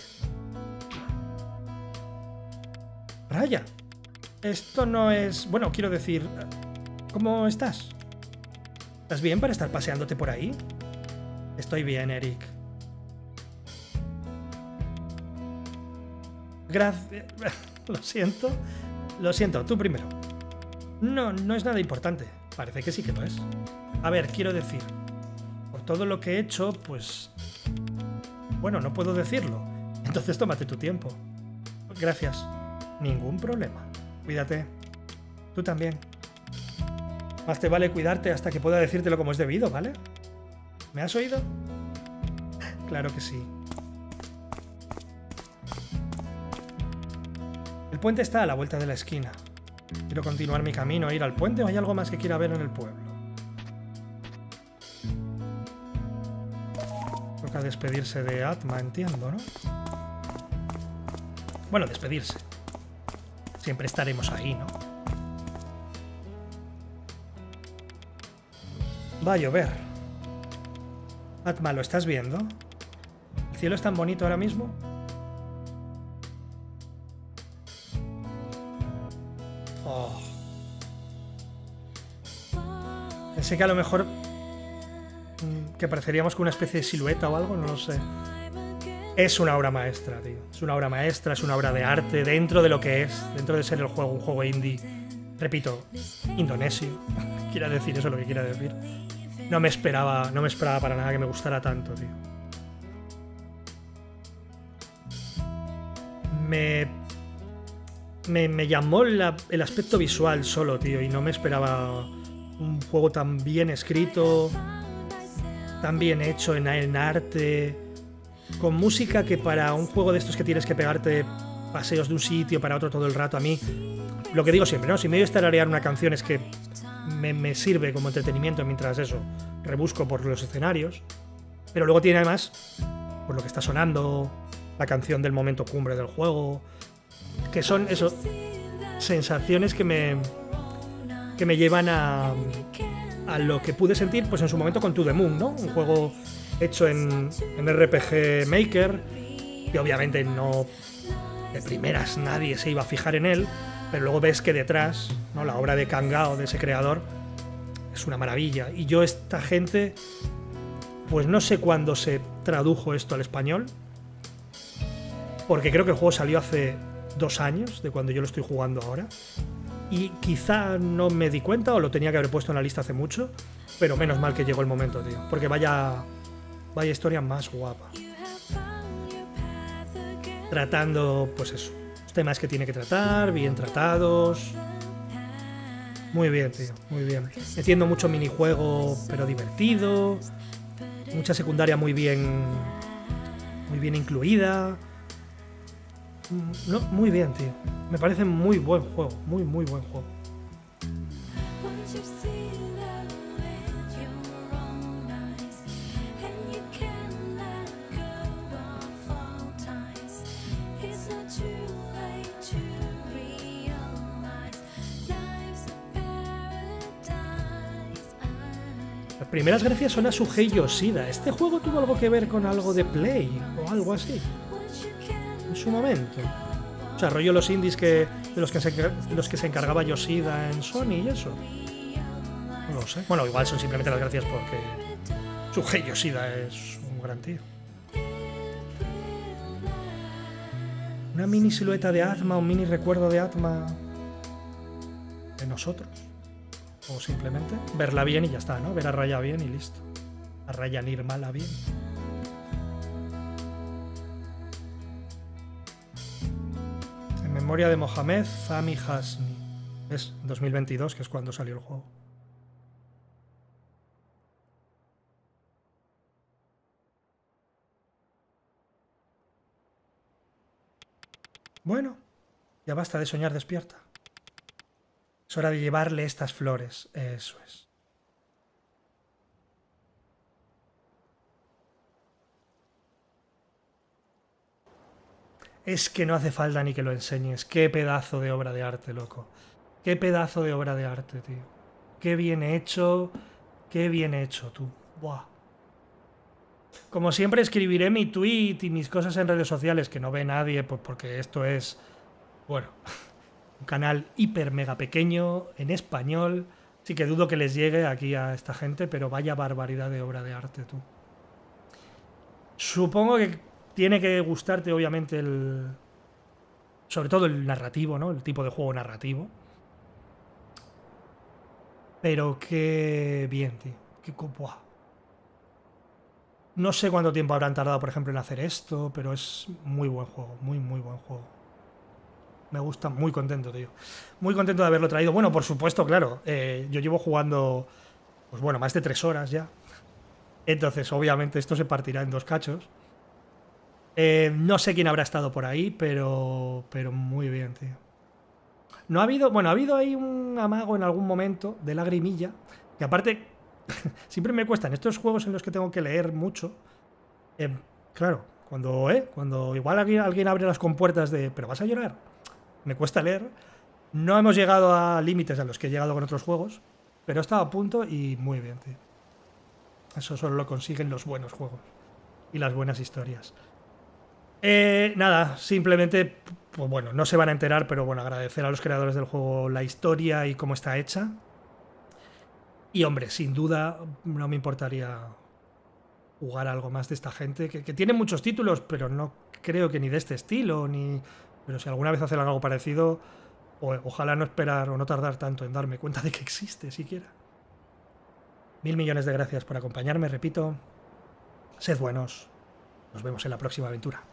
Esto no es... Bueno, quiero decir... ¿Cómo estás? ¿Estás bien para estar paseándote por ahí? Estoy bien, Eric. Gracias. Lo siento. Lo siento, tú primero. No, no es nada importante. Parece que sí que lo es. A ver, quiero decir, por todo lo que he hecho, pues... Bueno, no puedo decirlo. Entonces tómate tu tiempo. Gracias ningún problema. Cuídate. Tú también. Más te vale cuidarte hasta que pueda decírtelo como es debido, ¿vale? ¿Me has oído? claro que sí. El puente está a la vuelta de la esquina. Quiero continuar mi camino, ir al puente o hay algo más que quiera ver en el pueblo. Toca despedirse de Atma, entiendo, ¿no? Bueno, despedirse. Siempre estaremos ahí, ¿no? Va a llover. Atma, ¿lo estás viendo? ¿El cielo es tan bonito ahora mismo? Oh. Pensé que a lo mejor mm, que pareceríamos con una especie de silueta o algo, no lo sé. Es una obra maestra, tío. Es una obra maestra, es una obra de arte dentro de lo que es, dentro de ser el juego, un juego indie. Repito, indonesio. quiera decir eso lo que quiera decir. No me esperaba, no me esperaba para nada que me gustara tanto, tío. Me me, llamó el aspecto visual solo, tío, y no me esperaba un juego tan bien escrito, tan bien hecho en, en arte, con música que para un juego de estos que tienes que pegarte paseos de un sitio para otro todo el rato, a mí, lo que digo siempre, ¿no? Si me voy a estararear una canción es que me, me, sirve como entretenimiento mientras eso, rebusco por los escenarios, pero luego tiene además, por lo que está sonando, la canción del momento cumbre del juego, que son eso, sensaciones que me, que me llevan a, a lo que pude sentir pues en su momento con To The Moon, ¿no? Un juego hecho en, en RPG Maker, que obviamente no de primeras nadie se iba a fijar en él, pero luego ves que detrás, ¿no? la obra de Kangao, de ese creador, es una maravilla. Y yo, esta gente, pues no sé cuándo se tradujo esto al español, porque creo que el juego salió hace dos años de cuando yo lo estoy jugando ahora. Y quizá no me di cuenta o lo tenía que haber puesto en la lista hace mucho, pero menos mal que llegó el momento, tío. Porque vaya, vaya historia más guapa. Tratando, pues eso, los temas que tiene que tratar, bien tratados. Muy bien, tío, muy bien. Metiendo mucho minijuego, pero divertido. Mucha secundaria muy bien, muy bien incluida no, muy bien, tío. Me parece muy buen juego, muy, muy buen juego. Primeras gracias son a su Hey Yoshida. ¿Este juego tuvo algo que ver con algo de Play o algo así? su momento. O sea, rollo los indies que, de, los que se, los que se encargaba Yoshida en Sony y eso. No lo sé. Bueno, igual son simplemente las gracias porque su Yoshida es un gran tío. Una mini silueta de Atma, un mini recuerdo de Atma de nosotros. O simplemente verla bien y ya está, ¿no? Ver a Raya bien y listo. A Raya Nirmala bien. Memoria de Mohamed Zami Hasni. Es 2022, que es cuando salió el juego. Bueno, ya basta de soñar despierta. Es hora de llevarle estas flores, eso es. Es que no hace falta ni que lo enseñes. Qué pedazo de obra de arte, loco. Qué pedazo de obra de arte, tío. Qué bien hecho. Qué bien hecho, tú. Buah. Como siempre escribiré mi tweet y mis cosas en redes sociales que no ve nadie pues porque esto es, bueno, un canal hiper mega pequeño en español. Sí que dudo que les llegue aquí a esta gente, pero vaya barbaridad de obra de arte, tú. Supongo que tiene que gustarte, obviamente, el. Sobre todo el narrativo, ¿no? El tipo de juego narrativo. Pero qué bien, tío. Qué buah. No sé cuánto tiempo habrán tardado, por ejemplo, en hacer esto, pero es muy buen juego, muy, muy buen juego. Me gusta, muy contento, tío. Muy contento de haberlo traído. Bueno, por supuesto, claro. Eh, yo llevo jugando, pues bueno, más de tres horas ya. Entonces, obviamente, esto se partirá en dos cachos. Eh, no sé quién habrá estado por ahí, pero, pero muy bien, tío. No ha habido, bueno, ha habido ahí un amago en algún momento de lagrimilla, que aparte siempre me cuesta en estos juegos en los que tengo que leer mucho. Eh, claro, cuando, eh, cuando igual alguien, alguien abre las compuertas de, pero vas a llorar, me cuesta leer. No hemos llegado a límites a los que he llegado con otros juegos, pero he estado a punto y muy bien, tío. Eso solo lo consiguen los buenos juegos y las buenas historias. Eh, nada, simplemente, pues bueno, no se van a enterar, pero bueno, agradecer a los creadores del juego la historia y cómo está hecha. Y hombre, sin duda no me importaría jugar algo más de esta gente, que, tiene muchos títulos, pero no creo que ni de este estilo, ni... Pero si alguna vez hacen algo parecido, ojalá no esperar o no tardar tanto en darme cuenta de que existe siquiera. Mil millones de gracias por acompañarme, repito. Sed buenos. Nos vemos en la próxima aventura.